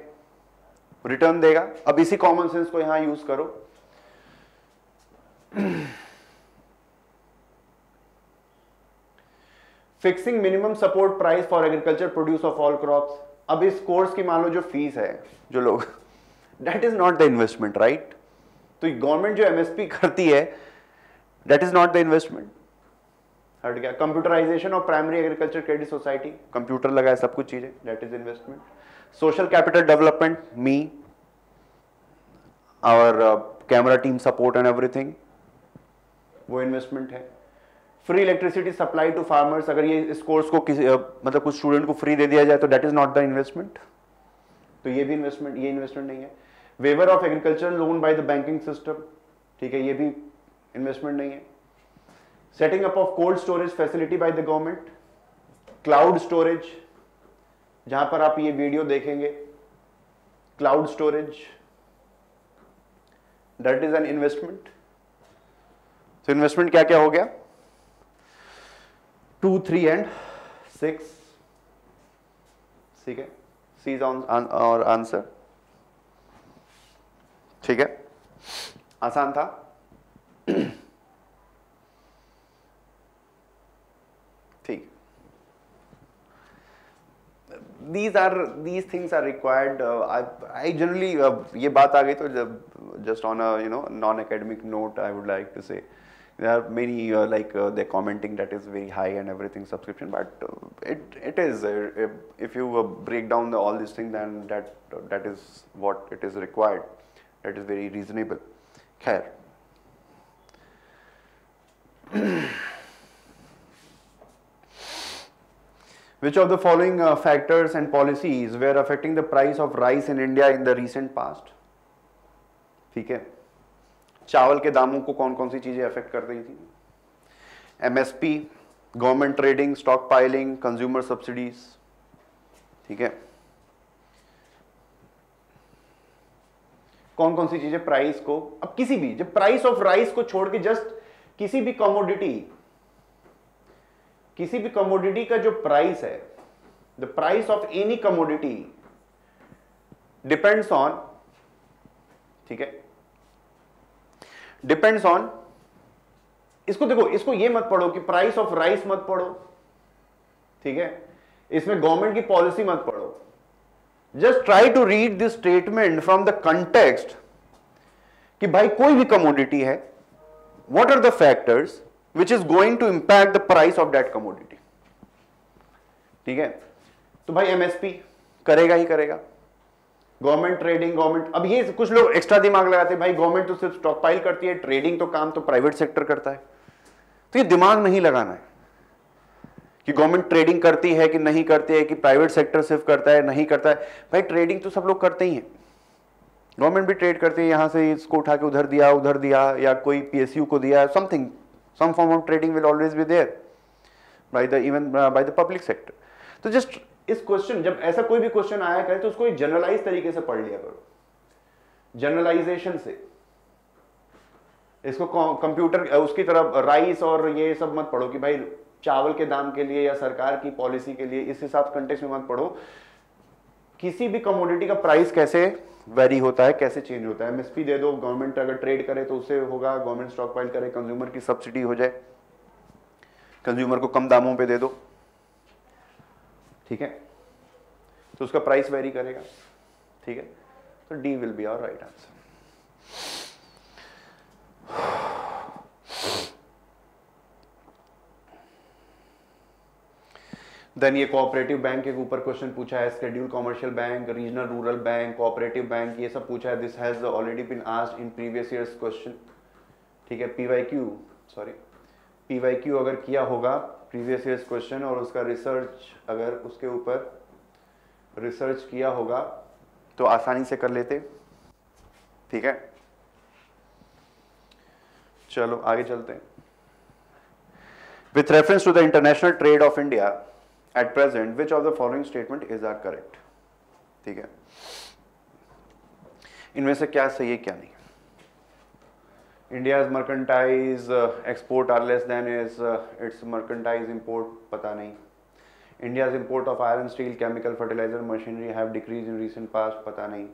S1: Return देगा। अब इसी common sense को यहाँ use करो। [clears throat] [clears throat] Fixing minimum support price for agriculture produce of all crops अब इस कोर्स की मान लो जो फ़ीस है, जो लोग that is not the investment right तो गवर्नमेंट जो एमएसपी करती है that is not the investment हट गया। Computerisation of primary agriculture credit society computer लगाए सब कुछ चीज़ें that is investment social capital development me और camera team support and everything वो इन्वेस्टमेंट है। Free electricity supply to farmers अगर ये इस कोर्स को किसी मतलब कुछ स्टूडेंट को फ्री दे दिया जाए तो that is not the investment तो ये भी इन्वेस्टमेंट ये इन्वेस्टमेंट नहीं है। Waiver of agriculture loan by the banking system ठीक है, ये भी इन्वेस्टमेंट नहीं है। Setting up of cold storage facility by the government cloud storage जहाँ पर आप ये वीडियो देखेंगे cloud storage that is an investment तो इन्वेस्टमेंट क्या क्या हो गया? Two, three and six. ठीक है? सीज ऑन और आंसर ठीक है? आसान था। ठीक। These are these things are required I generally ये बात आ गई तो जब just on a you know non academic note I would like to say there are many uh, like uh, they're commenting that is very high and everything subscription but uh, it it is uh, if, if you uh, break down the, all these things then that uh, that is what it is required that is very reasonable khair [clears throat] which of the following uh, factors and policies were affecting the price of rice in india in the recent past ठीक है चावल के दामों को कौन कौन सी चीज़ें affect कर रही थी? MSP government trading stock piling consumer subsidies ठीक है? कौन कौन सी चीज़ें प्राइस को, अब किसी भी, जब प्राइस ऑफ़ राइस को छोड़ के जस्ट किसी भी कमोडिटी किसी भी कमोडिटी का जो प्राइस है the price of any commodity depends on ठीक है? डिपेंड्स ऑन इसको देखो, इसको ये मत पढ़ो कि प्राइस ऑफ़ राइस मत पढ़ो, ठीक है? इसमें गवर्नमेंट की पॉलिसी मत पढ़ो। Just try to read this statement from the context कि भाई कोई भी कमोडिटी है, what are the factors which is going to impact the price of that commodity? ठीक है? तो भाई एमएसपी करेगा ही करेगा। गवर्नमेंट ट्रेडिंग, गवर्नमेंट, अब ये कुछ लोग एक्स्ट्रा दिमाग लगाते हैं, भाई गवर्नमेंट तो सिर्फ़ स्टॉक पाइल करती है ट्रेडिंग तो काम तो प्राइवेट सेक्टर करता है। तो ये दिमाग नहीं लगाना है कि गवर्नमेंट ट्रेडिंग करती है कि नहीं करती है, कि प्राइवेट सेक्टर सिर्फ़ करता है, नहीं करता है। भाई ट्रेडिंग तो सब लोग करते ही हैं। गवर्नमेंट भी ट्रेड करती है, यहाँ से इसको उठा के उधर दिया उधर दिया, या कोई पीएसयू को दिया something some form of trading will always be there by the even by the public sector तो जस्ट इस क्वेश्चन जब ऐसा कोई भी क्वेश्चन आया करे तो उसको एक जनरलाइज तरीके से पढ़ लिया करो। जनरलाइजेशन से। इसको कंप्यूटर उसकी तरफ़ राइस और ये सब मत पढ़ो कि भाई चावल के दाम के लिए या सरकार की पॉलिसी के लिए इस हिसाब कंटेक्स में मत पढ़ो। किसी भी कमोडिटी का प्राइस कैसे वेरी होता है, कैसे चेंज होता है? एमएसपी दे दो गवर्नमेंट अगर ट्रेड करे तो उससे होगा गवर्नमेंट स्टॉक फ़ाइल करे कंज्यूमर की सब्सिडी हो जाए। कंज्यूमर को कम दामों पे दे दो। ठीक है? तो उसका प्राइस वेरी करेगा, ठीक है? तो D will be our right answer then ये कोऑपरेटिव बैंक के ऊपर क्वेश्चन पूछा है schedule commercial bank regional rural bank cooperative bank ये सब पूछा है। This has already been asked in previous years question ठीक है? पीवाईक्यू सॉरी पीवाईक्यू अगर किया होगा प्रीवियस ईयर्स क्वेश्चन और उसका रिसर्च अगर उसके ऊपर रिसर्च किया होगा तो आसानी से कर लेते। ठीक है? चलो, आगे चलते। With reference to the international trade of India at present which of the following statement is are correct ठीक है? इनमें से क्या सही है, क्या नहीं? India merchandise export are less than is its merchandise import पता नहीं। India's import of iron steel chemical fertiliser machinery have decrease in recent past पता नहीं।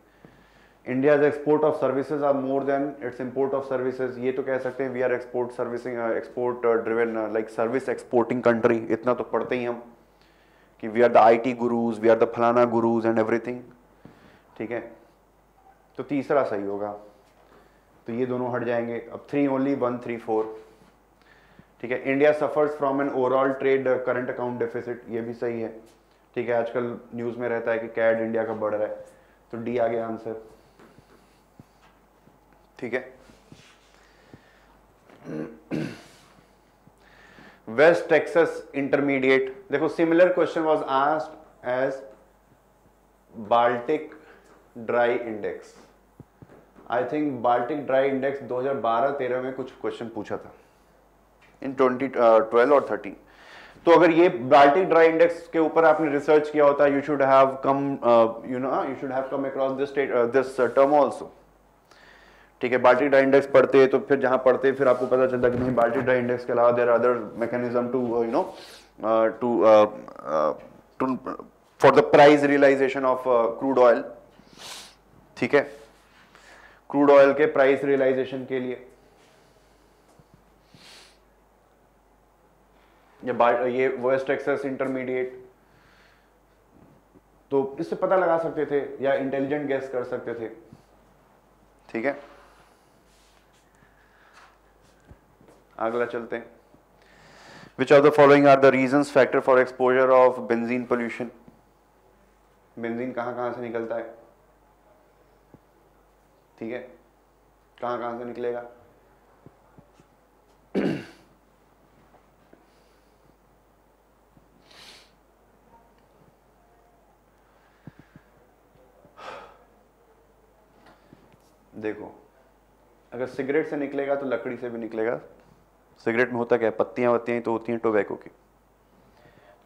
S1: India's export of services are more than its import of services ये तो कह सकते हैं we are export servicing export driven like service exporting country इतना तो पढ़ते ही हम कि we are the I T gurus we are the फलाना गुरूज एंड एवरीथिंग ठीक है? तो तीसरा सही होगा। तो ये दोनों हट जाएँगे। अब three only one three four ठीक है? India suffers from an overall trade current account deficit ये भी सही है। ठीक है? आजकल न्यूज़ में रहता है कि कैड इंडिया का बढ़ रहा है। तो डी आ गया आंसर ठीक है? वेस्ट टेक्सास इंटरमीडिएट देखो similar question was asked as Baltic dry index I think Baltic dry index 2012-13 में कुछ क्वेश्चन पूछा था। इन 2012 और 13 तो अगर ये बाल्टिक ड्राई इंडेक्स के ऊपर आपने रिसर्च किया होता you should have come you know you should have come across this this term also ठीक है बाल्टिक ड्राई इंडेक्स पढ़ते तो फिर जहाँ पढ़ते, फिर आपको पता चलता कि नहीं बाल्टिक ड्राई इंडेक्स के अलावा there other mechanism to you know to to for the price realisation of crude oil ठीक है? क्रूड ऑयल के प्राइस रियलाइजेशन के लिए। ये ये वेस्ट टेक्सास इंटरमीडिएट। तो इससे पता लगा सकते थे या इंटेलिजेंट गैस कर सकते थे। ठीक है? अगला चलते हैं। Which are the following are the reason factor for exposure of benzene pollution benzene कहाँ कहाँ से निकलता है? ठीक है? कहाँ कहाँ से निकलेगा? देखो, अगर सिगरेट से निकलेगा तो लकड़ी से भी निकलेगा। सिगरेट में होता क्या है? पत्तियाँ वत्तियाँ तो होती हैं टोबैको की।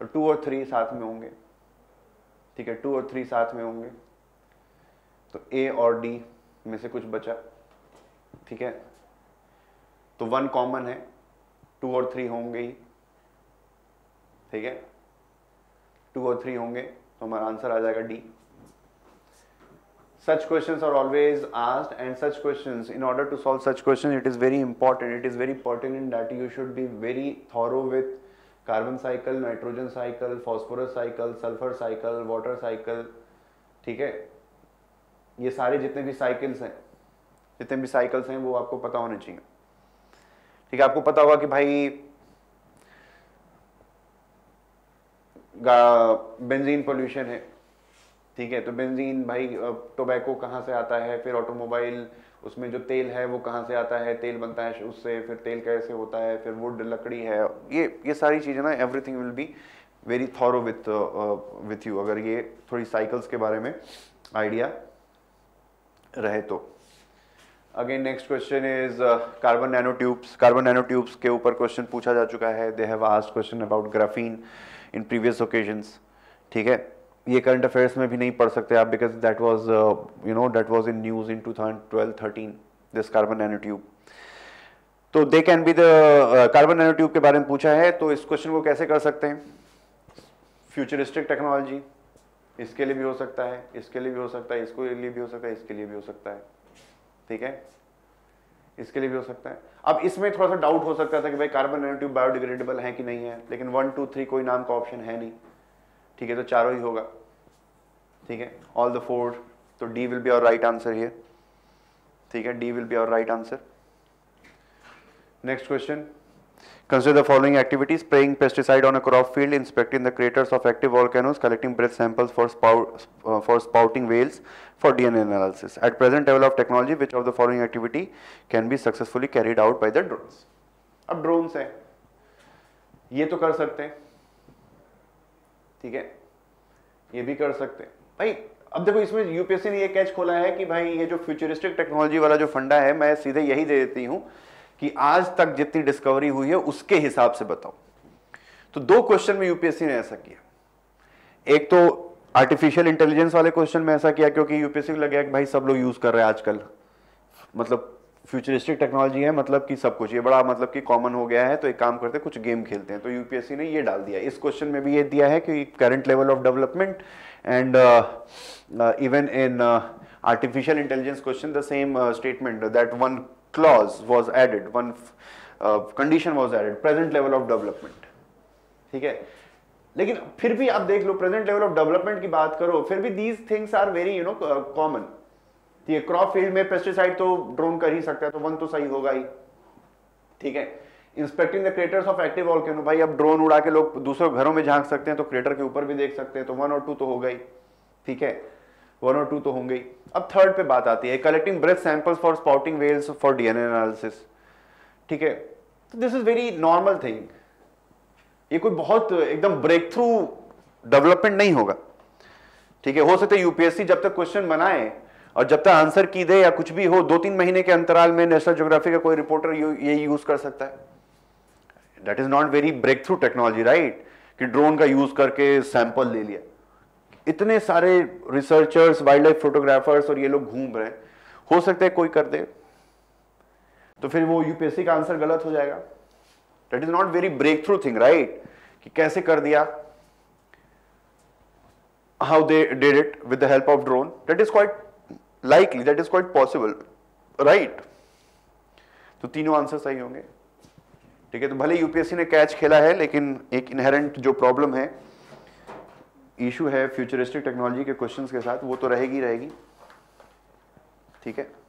S1: तो टू और थ्री साथ में होंगे। ठीक है? टू और थ्री साथ में होंगे। तो ए और डी में से कुछ बचा। ठीक है? तो वन कॉमन है। टू और थ्री होंगे ही। ठीक है? टू और थ्री होंगे तो हमारा आंसर आ जाएगा D such question are always asked and such question in order to solve such question it is very important it is very important in that you should be very thorough with carbon cycle nitrogen cycle phosphorus cycle sulphur cycle water cycle ठीक है? ये सारे जितने भी cycles हैं, जितने भी cycles हैं, वो आपको पता होने चाहिए। ठीक है, आपको पता होगा कि भाई बेंजीन पोल्यूशन है। ठीक है तो बेंजीन भाई टोबैको कहाँ से आता है? फिर ऑटोमोबाइल उसमें जो तेल है, वो कहाँ से आता है? तेल बनता है उससे, फिर तेल कैसे होता है? फिर वुड लकड़ी है। ये ये सारी चीज़ें ना everything will be very thorough with with you अगर ये थोड़ी साइकिल्स के बारे में आइडिया रहे तो। Again next question is carbon nano tubes carbon nano tubes के ऊपर क्वेश्चन पूछा जा चुका है। They have asked question about graphene in previous occasions ठीक है? ये करंट अफेयर्स में भी नहीं पढ़ सकते आप because that was you know that was in news in 2012 13 this carbon nano tube तो they can be the carbon nano tube के बारे में पूछा है तो इस क्वेश्चन को कैसे कर सकते हैं? फ्यूचरिस्टिक टेक्नोलॉजी इसके लिए भी हो सकता है, इसके लिए भी हो सकता है, इसके लिए भी हो सकता है, इसके लिए भी हो सकता है। ठीक है? इसके लिए भी हो सकता है। अब इसमें थोड़ा सा डाउट हो सकता था कि भाई कार्बन नैनोट्यूब बायोडिग्रेडेबल है कि नहीं है, लेकिन वन टू थ्री कोई नाम का ऑप्शन है नहीं। ठीक है तो चारों ही होगा। ठीक है? ऑल द फोर तो D will be our right answer here ठीक है? D will be our right answer next question Consider the following activities spraying pesticide on a crop field, inspecting the craters of active volcanoes, collecting breath samples for, spout, uh, for spouting whales for DNA analysis. At present level of technology, which of the following activity can be successfully carried out by the drones? अब drones है ये तो कर सकते हैं ठीक है ये भी कर सकते हैं भाई अब देखो इसमें यूपीएससी ने ये कैच खोला है कि भाई ये जो फ्यूचरिस्टिक टेक्नोलॉजी वाला जो फंडा है मैं सीधे यही दे देती हूँ कि आज तक जितनी डिस्कवरी हुई है, उसके हिसाब से बताओ। तो दो क्वेश्चन में यूपीएससी ने ऐसा किया। एक तो आर्टिफिशियल इंटेलिजेंस वाले क्वेश्चन में ऐसा किया, क्योंकि यूपीएससी को लगे कि भाई सब लोग यूज़ कर रहे हैं आजकल। मतलब फ्यूचरिस्टिक टेक्नोलॉजी है मतलब कि सब कुछ। ये बड़ा मतलब कि कॉमन हो गया है तो एक काम करते हैं, कुछ गेम खेलते हैं। तो यूपीएससी ने ये डाल दिया। इस क्वेश्चन में भी ये दिया है कि current level of development and even in artificial intelligence question the same statement that one clause was added, one uh, condition was added, present level of development. ठीक है? लेकिन फिर भी आप देख लो प्रेजेंट लेवल ऑफ़ डेवलपमेंट की बात करो फिर भी these things are very you know common ठीक है? क्रॉप फ़ील्ड में पेस्टिसाइड तो ड्रोन कर ही सकता है तो वन तो सही होगा ही। ठीक है? Inspecting the craters of active volcano भाई अब ड्रोन उड़ा के लोग दूसरे घरों में झाँक सकते हैं तो क्रेटर के ऊपर भी देख सकते हैं तो वन और टू तो होगा ही। ठीक है? वन और टू तो होंगे ही। अब थर्ड पे बात आती है। Collecting breath samples for spouting whales for DNA analysis ठीक है? तो this is very normal thing ये कोई बहुत एकदम ब्रेक थ्रू डेवलपमेंट नहीं होगा। ठीक है? हो सकता है यूपीएससी जब तक क्वेश्चन बनाए और जब तक आंसर की दे या कुछ भी हो, दो तीन महीने के अंतराल में नेशनल ज्योग्राफी का कोई रिपोर्टर ये यूज़ कर सकता है। That is not very break through technology right कि ड्रोन का यूज़ करके सैंपल ले लिया। इतने सारे रिसर्चर्स वाइल्ड लाइफ फोटोग्राफर्स और ये लोग घूम रहे हैं। हो सकता है कोई कर दे तो फिर वो यूपीएससी का आंसर गलत हो जाएगा। That is not very break through thing right कि कैसे कर दिया? How they did it with the help of drone that is quite likely that is quite possible right तो तीनों आंसर सही होंगे। ठीक है तो भले यूपीएससी ने कैच खेला है, लेकिन एक इनहेरेंट जो प्रॉब्लम है इशू है फ्यूचरिस्टिक टेक्नोलॉजी के क्वेश्चंस के साथ वो तो रहेगी रहेगी। ठीक है?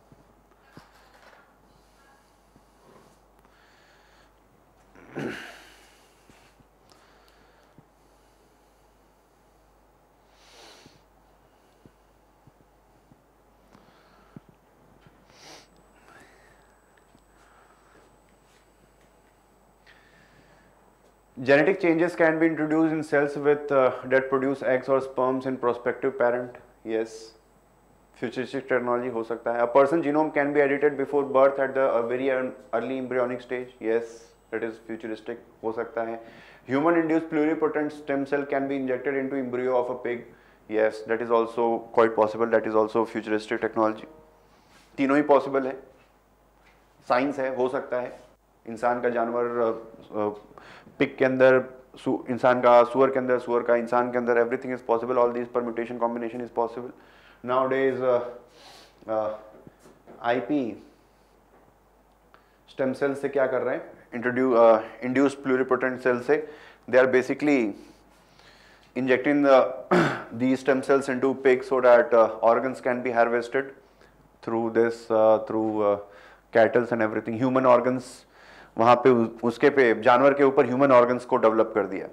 S1: Genetic changes can be introduced in cells with uh, that produce eggs or sperms in prospective parent. Yes. Futuristic technology हो सकता है. A person genome can be edited before birth at the uh, very early embryonic stage. Yes, that is futuristic हो सकता है. Human induced pluripotent stem cell can be injected into embryo of a pig. Yes, that is also quite possible. That is also futuristic technology. तीनों ही possible है. Science है हो सकता है इंसान का जानवर पिक के अंदर इंसान का सुअर के अंदर सुअर का इंसान के अंदर everything is possible all this permutation combination is possible nowadays I P stem cell से क्या कर रहे हैं? इंट्रोड्यू इंड्यूस प्लूरिपोटेंट सेल से। They are basically stem cells into pigs so that uh, organs can be harvested through this uh, through uh, cattle and everything. Human organs वहाँ पे उसके पे, जानवर के ऊपर ह्यूमन ऑर्गन्स को डेवलप कर दिया।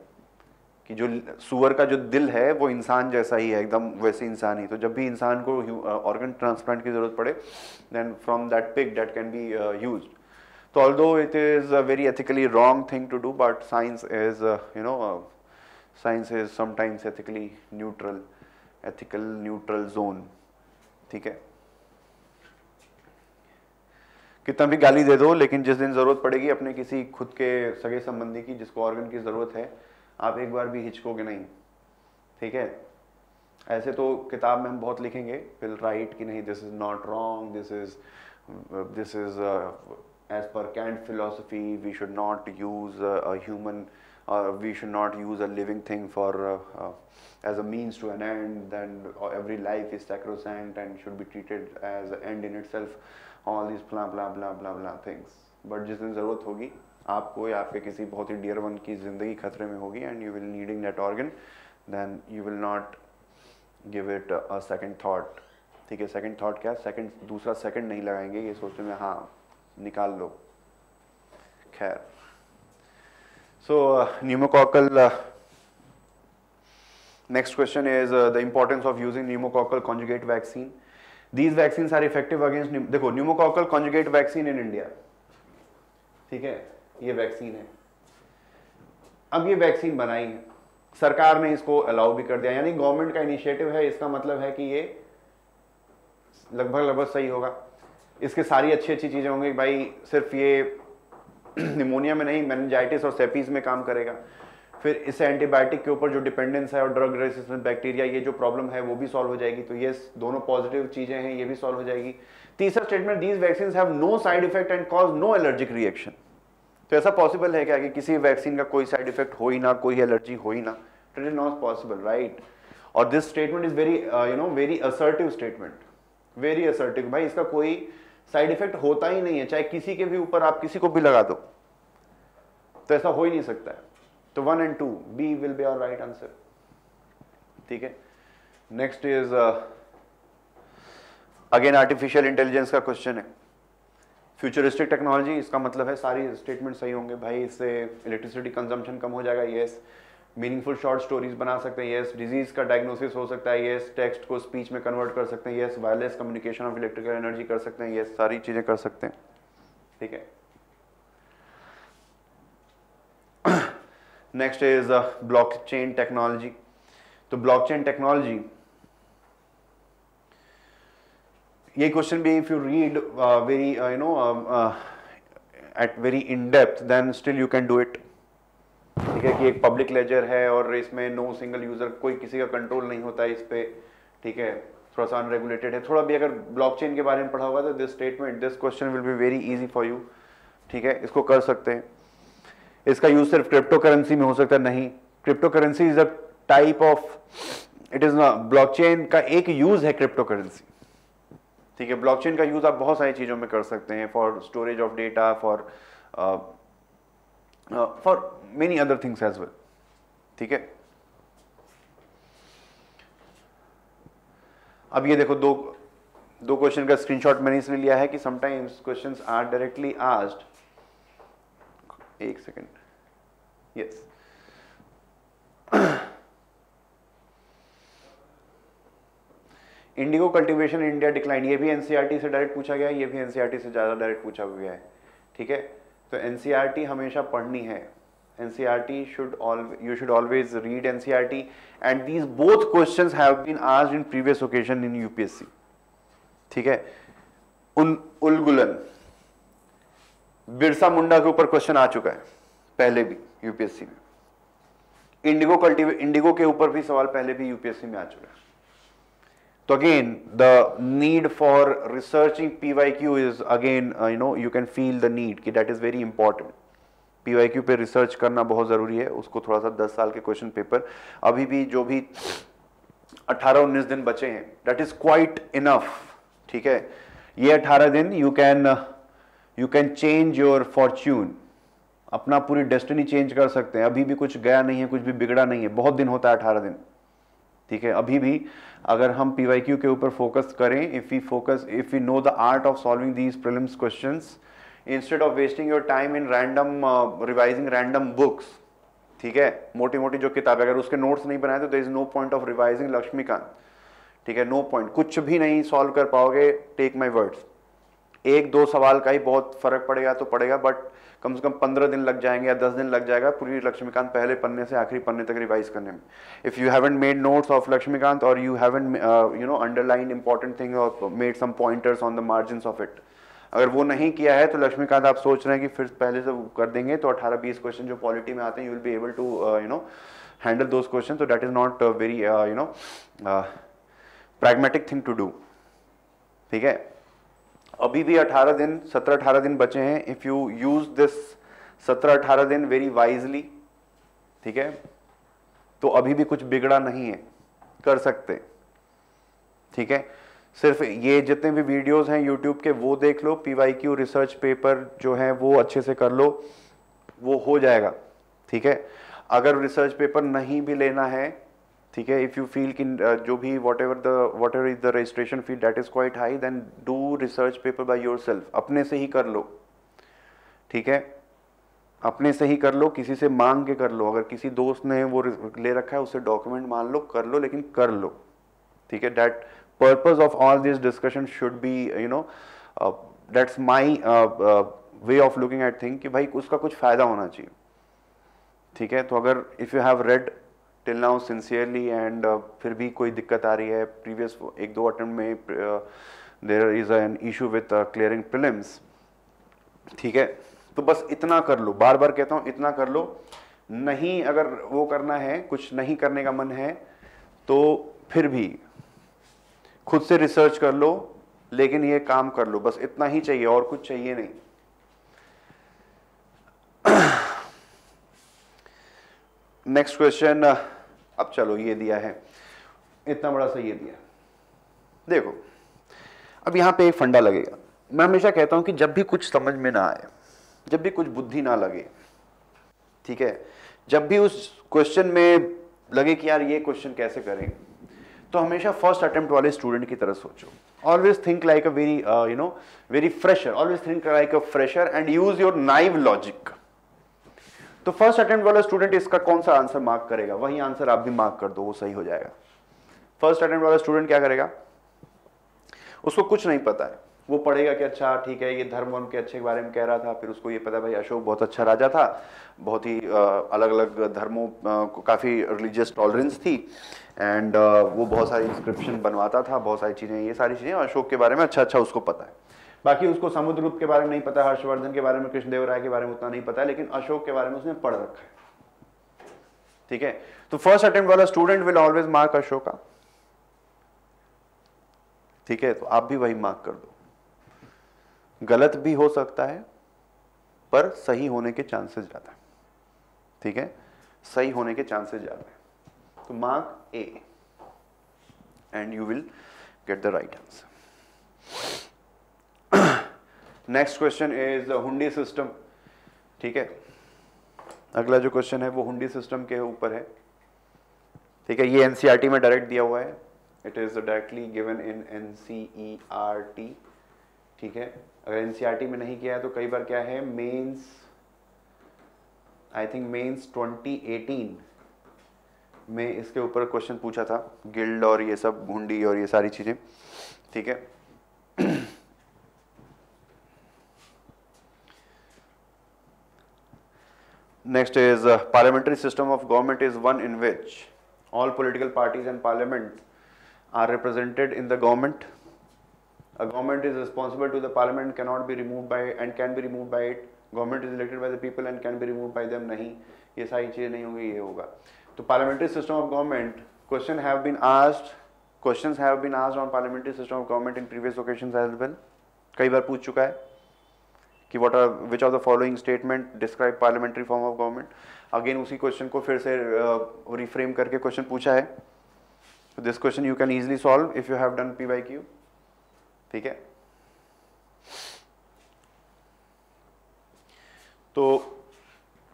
S1: कि जो सुअर का जो दिल है, वो इंसान जैसा ही है, एकदम वैसे इंसान ही। तो जब भी इंसान को ऑर्गन ट्रांसप्लांट की ज़रूरत पड़े then from that pick that can be use तो although it is a very ethically wrong thing to do but science is you know science is sometimes ethically neutral ethical neutral zone ठीक है? कितना भी गाली दे दो, लेकिन जिस दिन ज़रूरत पड़ेगी अपने किसी खुद के सगे संबंधी की, जिसको ऑर्गन की ज़रूरत है, आप एक बार भी हिचकोगे नहीं। ठीक है? ऐसे तो किताब में हम बहुत लिखेंगे विल राइट कि नहीं this is not wrong this is this is as पर Kant philosophy we should not use a human we should not use a living thing for a means to an end then every life is sacrosanct and should be treated as an end in itself. All these blah blah blah blah blah things. But जिस दिन ज़रूरत होगी, आपको या आपके किसी बहुत ही dear one की ज़िंदगी खतरे में होगी and you will needing that organ then you will not give it a second thought ठीक है सेकंड थॉट क्या? सेकंड दूसरा सेकेंड नहीं लगाएँगे, ये सोचते में हाँ निकाल लो। खैर। So pneumococcal next question is the importance of using pneumococcal conjugate vaccine. These vaccines are effective against देखो, pneumococcal conjugate vaccine in India. ठीक है? ये वैक्सीन है। अब ये वैक्सीन बनाई है। सरकार ने इसको अलाउ भी कर दिया। यानी गवर्नमेंट का इनिशिएटिव है, इसका मतलब है कि ये लगभग लगभग सही होगा। इसके सारी अच्छी अच्छी चीज़ें होंगी भाई सिर्फ़ ये [clears throat] निमोनिया में नहीं मैनजाइटिस और सेपीज में काम करेगा। फिर इस एंटीबायोटिक के ऊपर जो डिपेंडेंस है और ड्रग रेसिस्टेंट बैक्टीरिया, ये जो प्रॉब्लम है, वो भी सॉल्व हो जाएगी। तो ये दोनों पॉजिटिव चीज़ें हैं, ये भी सॉल्व हो जाएगी। तीसरा statement these vaccine have no side effect and cause no allergic reaction तो ऐसा पॉसिबल है क्या कि किसी वैक्सीन का कोई साइड इफ़ेक्ट हो ही ना, कोई एलर्जी हो ही ना? It is not possible right और this statement is very you know very assertive statement very assertive भाई, इसका कोई साइड इफ़ेक्ट होता ही नहीं है। चाहे किसी के भी ऊपर आप किसी को भी लगा दो। तो ऐसा हो ही नहीं सकता है। तो one and two B will be our right answer ठीक है? Next is again artificial intelligence का क्वेश्चन है. फ्यूचरिस्टिक टेक्नोलॉजी इसका मतलब है सारी स्टेटमेंट सही होंगे. भाई, इससे इलेक्ट्रिसिटी कंजम्पशन कम हो जाएगा यस मीनिंगफुल शॉर्ट स्टोरीज बना सकते हैं यस डिज़ीज़ का डायग्नोसिस हो सकता है यस टेक्स्ट को स्पीच में कन्वर्ट कर सकते हैं yes wireless communication of electrical energy कर सकते हैं यस सारी चीज़ें कर सकते हैं. ठीक है? Next is block chain technology तो ब्लॉक चेन टेक्नोलॉजी ये क्वेश्चन भी if you read very you know at very in depth then still you can do it ठीक है कि एक पब्लिक लेजर है और इसमें नो सिंगल यूज़र कोई किसी का कंट्रोल नहीं होता है इस पर ठीक है, थोड़ा सा अनरेगुलेटेड है। थोड़ा भी अगर ब्लॉकचेन के बारे में पढ़ा होगा तो this statement this question will be very easy for you ठीक है, इसको कर सकते हैं। इसका यूज़ सिर्फ़ क्रिप्टो करेंसी में हो सकता है, नहीं. Crypto currency is a type of it is blockchain का एक यूज़ है क्रिप्टो करेंसी ठीक है ब्लॉकचेन का यूज़ आप बहुत सारी चीज़ों में कर सकते हैं for storage of data for for many other things as well ठीक है? अब ये देखो, दो दो क्वेश्चन का स्क्रीनशॉट मैंने इसलिए लिया है कि sometimes questions are directly asked एक second. Yes indigo cultivation India decline ये भी एनसीईआरटी से डायरेक्ट पूछा गया है, ये भी एनसीईआरटी से ज़्यादा डायरेक्ट पूछा गया है, ठीक है? तो एनसीईआरटी हमेशा पढ़नी है। NCERT should you should always read NCERT and these both questions have been asked in previous occasion in UPSC ठीक है? उन उलगुलन। बिरसा मुंडा के ऊपर क्वेश्चन आ चुका है, पहले भी यूपीएससी में। इंडिगो कल्टीवे इंडिगो के ऊपर भी सवाल पहले भी यूपीएससी में आ चुका है। तो again the need for researching PYQ is again you know you can feel the need कि that is very important PYQ पे रिसर्च करना बहुत ज़रूरी है, उसको थोड़ा सा 10 साल के क्वेश्चन पेपर अभी भी जो भी 18-19 दिन बचे हैं दैट इज़ क्वाइट इनफ ठीक है? ये 18 दिन you can you can change your fortune अपना पूरी डेस्टिनी चेंज कर सकते हैं। अभी भी कुछ गया नहीं है, कुछ भी बिगड़ा नहीं है। बहुत दिन होता है, अठारह दिन। ठीक है? अभी भी अगर हम पीवाईक्यू के ऊपर फोकस करें if you focus if you know the art of solving these prelims question instead of wasting your time in random revising random books ठीक है? मोटी मोटी जो किताबें, अगर उसके नोट्स नहीं बनाए तो there is no point of revising Laxmikanth ठीक है? नो पॉइंट कुछ भी नहीं सॉल्व कर पाओगे टेक माई वर्ड्स एक दो सवाल का ही बहुत फ़र्क पड़ेगा तो पड़ेगा बट कम से कम पंद्रह दिन लग जाएँगे या दस दिन लग जाएगा पूरी लक्ष्मीकांत पहले पन्ने से आखिरी पन्ने तक रिवाइज करने में। If you haven't made notes of Laxmikanth और you haven't you know underline important thing और made some pointers on the margin of it अगर वो नहीं किया है तो लक्ष्मीकांत आप सोच रहे हैं कि फिर पहले से कर देंगे तो 18-20 क्वेश्चन जो पॉलिटी में आते हैं you will be able to you know handle those question तो that is not very you know pragmatic thing to do ठीक है? अभी भी 18 दिन 17-18 दिन बचे हैं। इफ़ यू यूज़ दिस 17-18 दिन वेरी वाइजली ठीक है तो अभी भी कुछ बिगड़ा नहीं है। कर सकते ठीक है। सिर्फ़ ये जितने भी वीडियोस हैं यूट्यूब के, वो देख लो पीवाईक्यू रिसर्च पेपर जो है, वो अच्छे से कर लो, वो हो जाएगा, ठीक है। अगर रिसर्च पेपर नहीं भी लेना है ठीक है इफ़ यू फील कि जो भी whatever the whatever is the registration fee that is quite high then do research paper by yourself अपने से ही कर लो। ठीक है? अपने से ही कर लो, किसी से मांग के कर लो। अगर किसी दोस्त ने वो ले रखा है उससे डॉक्यूमेंट मान लो, कर लो, लेकिन कर लो। ठीक है? That purpose of all this discussion should be you know that's my way of looking at thing कि भाई, उसका कुछ फ़ायदा होना चाहिए। ठीक है? तो अगर if you have read till now sincerely and फिर भी कोई दिक्कत आ रही है। प्रीवियस एक दो अटेम्प्ट में there is an issue with clearing prelims ठीक है? तो बस इतना कर लो। बार बार कहता हूँ, इतना कर लो। नहीं अगर वो करना है, कुछ नहीं करने का मन है तो फिर भी खुद से रिसर्च कर लो, लेकिन ये काम कर लो। बस इतना ही चाहिए, और कुछ चाहिए नहीं। नेक्स्ट क्वेश्चन अब चलो ये दिया है। इतना बड़ा सा ये दिया। देखो, अब यहाँ पे एक फंडा लगेगा। मैं हमेशा कहता हूँ कि जब भी कुछ समझ में ना आए, जब भी कुछ बुद्धि ना लगे, ठीक है? जब भी उस क्वेश्चन में लगे कि यार ये क्वेश्चन कैसे करें तो हमेशा फ़र्स्ट अटेम्प्ट वाले स्टूडेंट की तरह सोचो। Always think like a very you know very fresher always think like a fresher and use your naive logic तो फ़र्स्ट अटेम्प्ट वाला स्टूडेंट इसका कौन सा आंसर मार्क करेगा? वही आंसर आप भी मार्क कर दो, वो सही हो जाएगा। फ़र्स्ट अटेम्प्ट वाला स्टूडेंट क्या करेगा? उसको कुछ नहीं पता है। वो पढ़ेगा कि अच्छा ठीक है, ये धर्म वर्म के अच्छे के बारे में कह रहा था, फिर उसको ये पता भाई अशोक बहुत अच्छा राजा था, बहुत ही अलग अलग धर्मों को काफ़ी रिलीजियस टॉलरेंस थी एंड वो बहुत सारी इंस्क्रिप्शन बनवाता था, बहुत सारी चीज़ें, ये सारी चीज़ें अशोक के बारे में अच्छा अच्छा उसको पता है। बाकी उसको समुद्र रूप के बारे में नहीं पता, हर्षवर्धन के बारे में, कृष्णदेव राय के बारे में उतना नहीं पता है लेकिन अशोक के बारे में उसने पढ़ रखा है। ठीक है? तो फ़र्स्ट अटेम्प्ट वाला student will always mark Ashoka ठीक है? तो आप भी वही मार्क कर दो। गलत भी हो सकता है, पर सही होने के चांसेस ज़्यादा ठीक है? सही होने के चांसेस ज़्यादा है। तो mark A and you will get the right answer next question is hundi system ठीक है? अगला जो क्वेश्चन है, वो हुंडी सिस्टम के ऊपर है। ठीक है, ये एनसीईआरटी में डायरेक्ट दिया हुआ है। It is directly given in NCERT ठीक है? अगर एनसीईआरटी में नहीं किया है तो कई बार क्या है? मेंस आई थिंक मेंस 2018 में इसके ऊपर क्वेश्चन पूछा था। गिल्ड और ये सब हुंडी और ये सारी चीज़ें। ठीक है? Next is uh, parliamentary system of government is one in which all political parties and parliament are represented in the government. A government is responsible to the parliament cannot be removed by and can be removed by it. Government is elected by the people and can be removed by them. नहीं ये सारी चीजें नहीं होंगी ये होगा तो parliamentary system of government question have been asked questions have been asked on parliamentary system of government in previous occasions as well कई बार पूछ चुका है कि what are which of the following statement describe parliamentary form of government again उसी question को फिर से reframe uh, करके क्वेश्चन पूछा है। This question you can easily solve if you have done P Y Q ठीक है? तो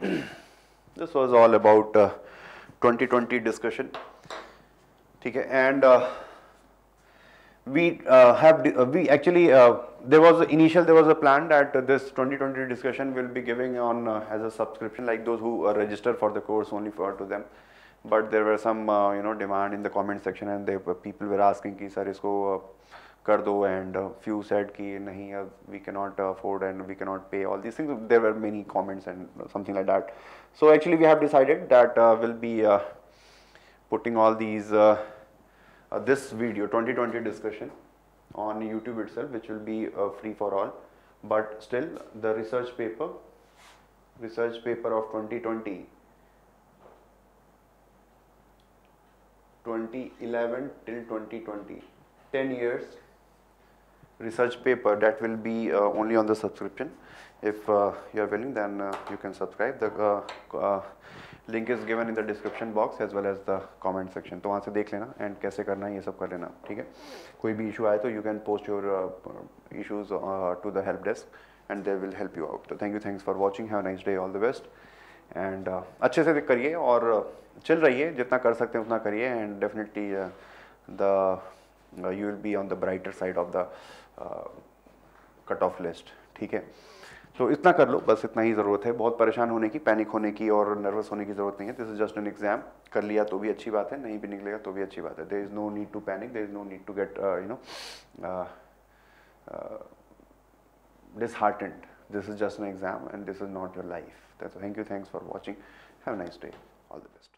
S1: this was all about twenty twenty discussion ठीक है? And we uh, have uh, we actually uh, there was initial there was a plan that this 2020 discussion will be giving on uh, as a subscription like those who register for the course only for to them. But there were some uh, you know demand in the comment section and they people were asking ki sir isko kar do and few said ki nahi we cannot afford and we cannot pay all these things. There were many comments and something like that. So actually we have decided that we'll be putting all these uh, this video 2020 discussion on YouTube itself which will be uh, free for all. But still the research paper research paper of 2020 2011 till 2020 10 years research paper that will be uh, only on the subscription. If uh, you are willing then uh, you can subscribe. The uh, link is given in the description box as well as the comment section तो वहाँ से देख लेना and कैसे करना है, ये सब कर लेना, ठीक है? कोई भी इशू आए तो you can post your issues to the help desk and they will help you out तो thank you thanks for watching have nice day all the best and अच्छे से करिए और चल रहिए, जितना कर सकते हैं उतना करिए and definitely the you will be on the brighter side of the cut off list ठीक है? तो इतना कर लो बस इतना ही ज़रूरत है बहुत परेशान होने की पैनिक होने की और नर्वस होने की ज़रूरत नहीं है this is just an exam कर लिया तो भी अच्छी बात है नहीं भी निकलेगा तो भी अच्छी बात है there is no need to panic there is no need to get you know disheartened. This is just an exam and this is not your life. That's, thank you. Thanks for watching. Have a nice day. All the.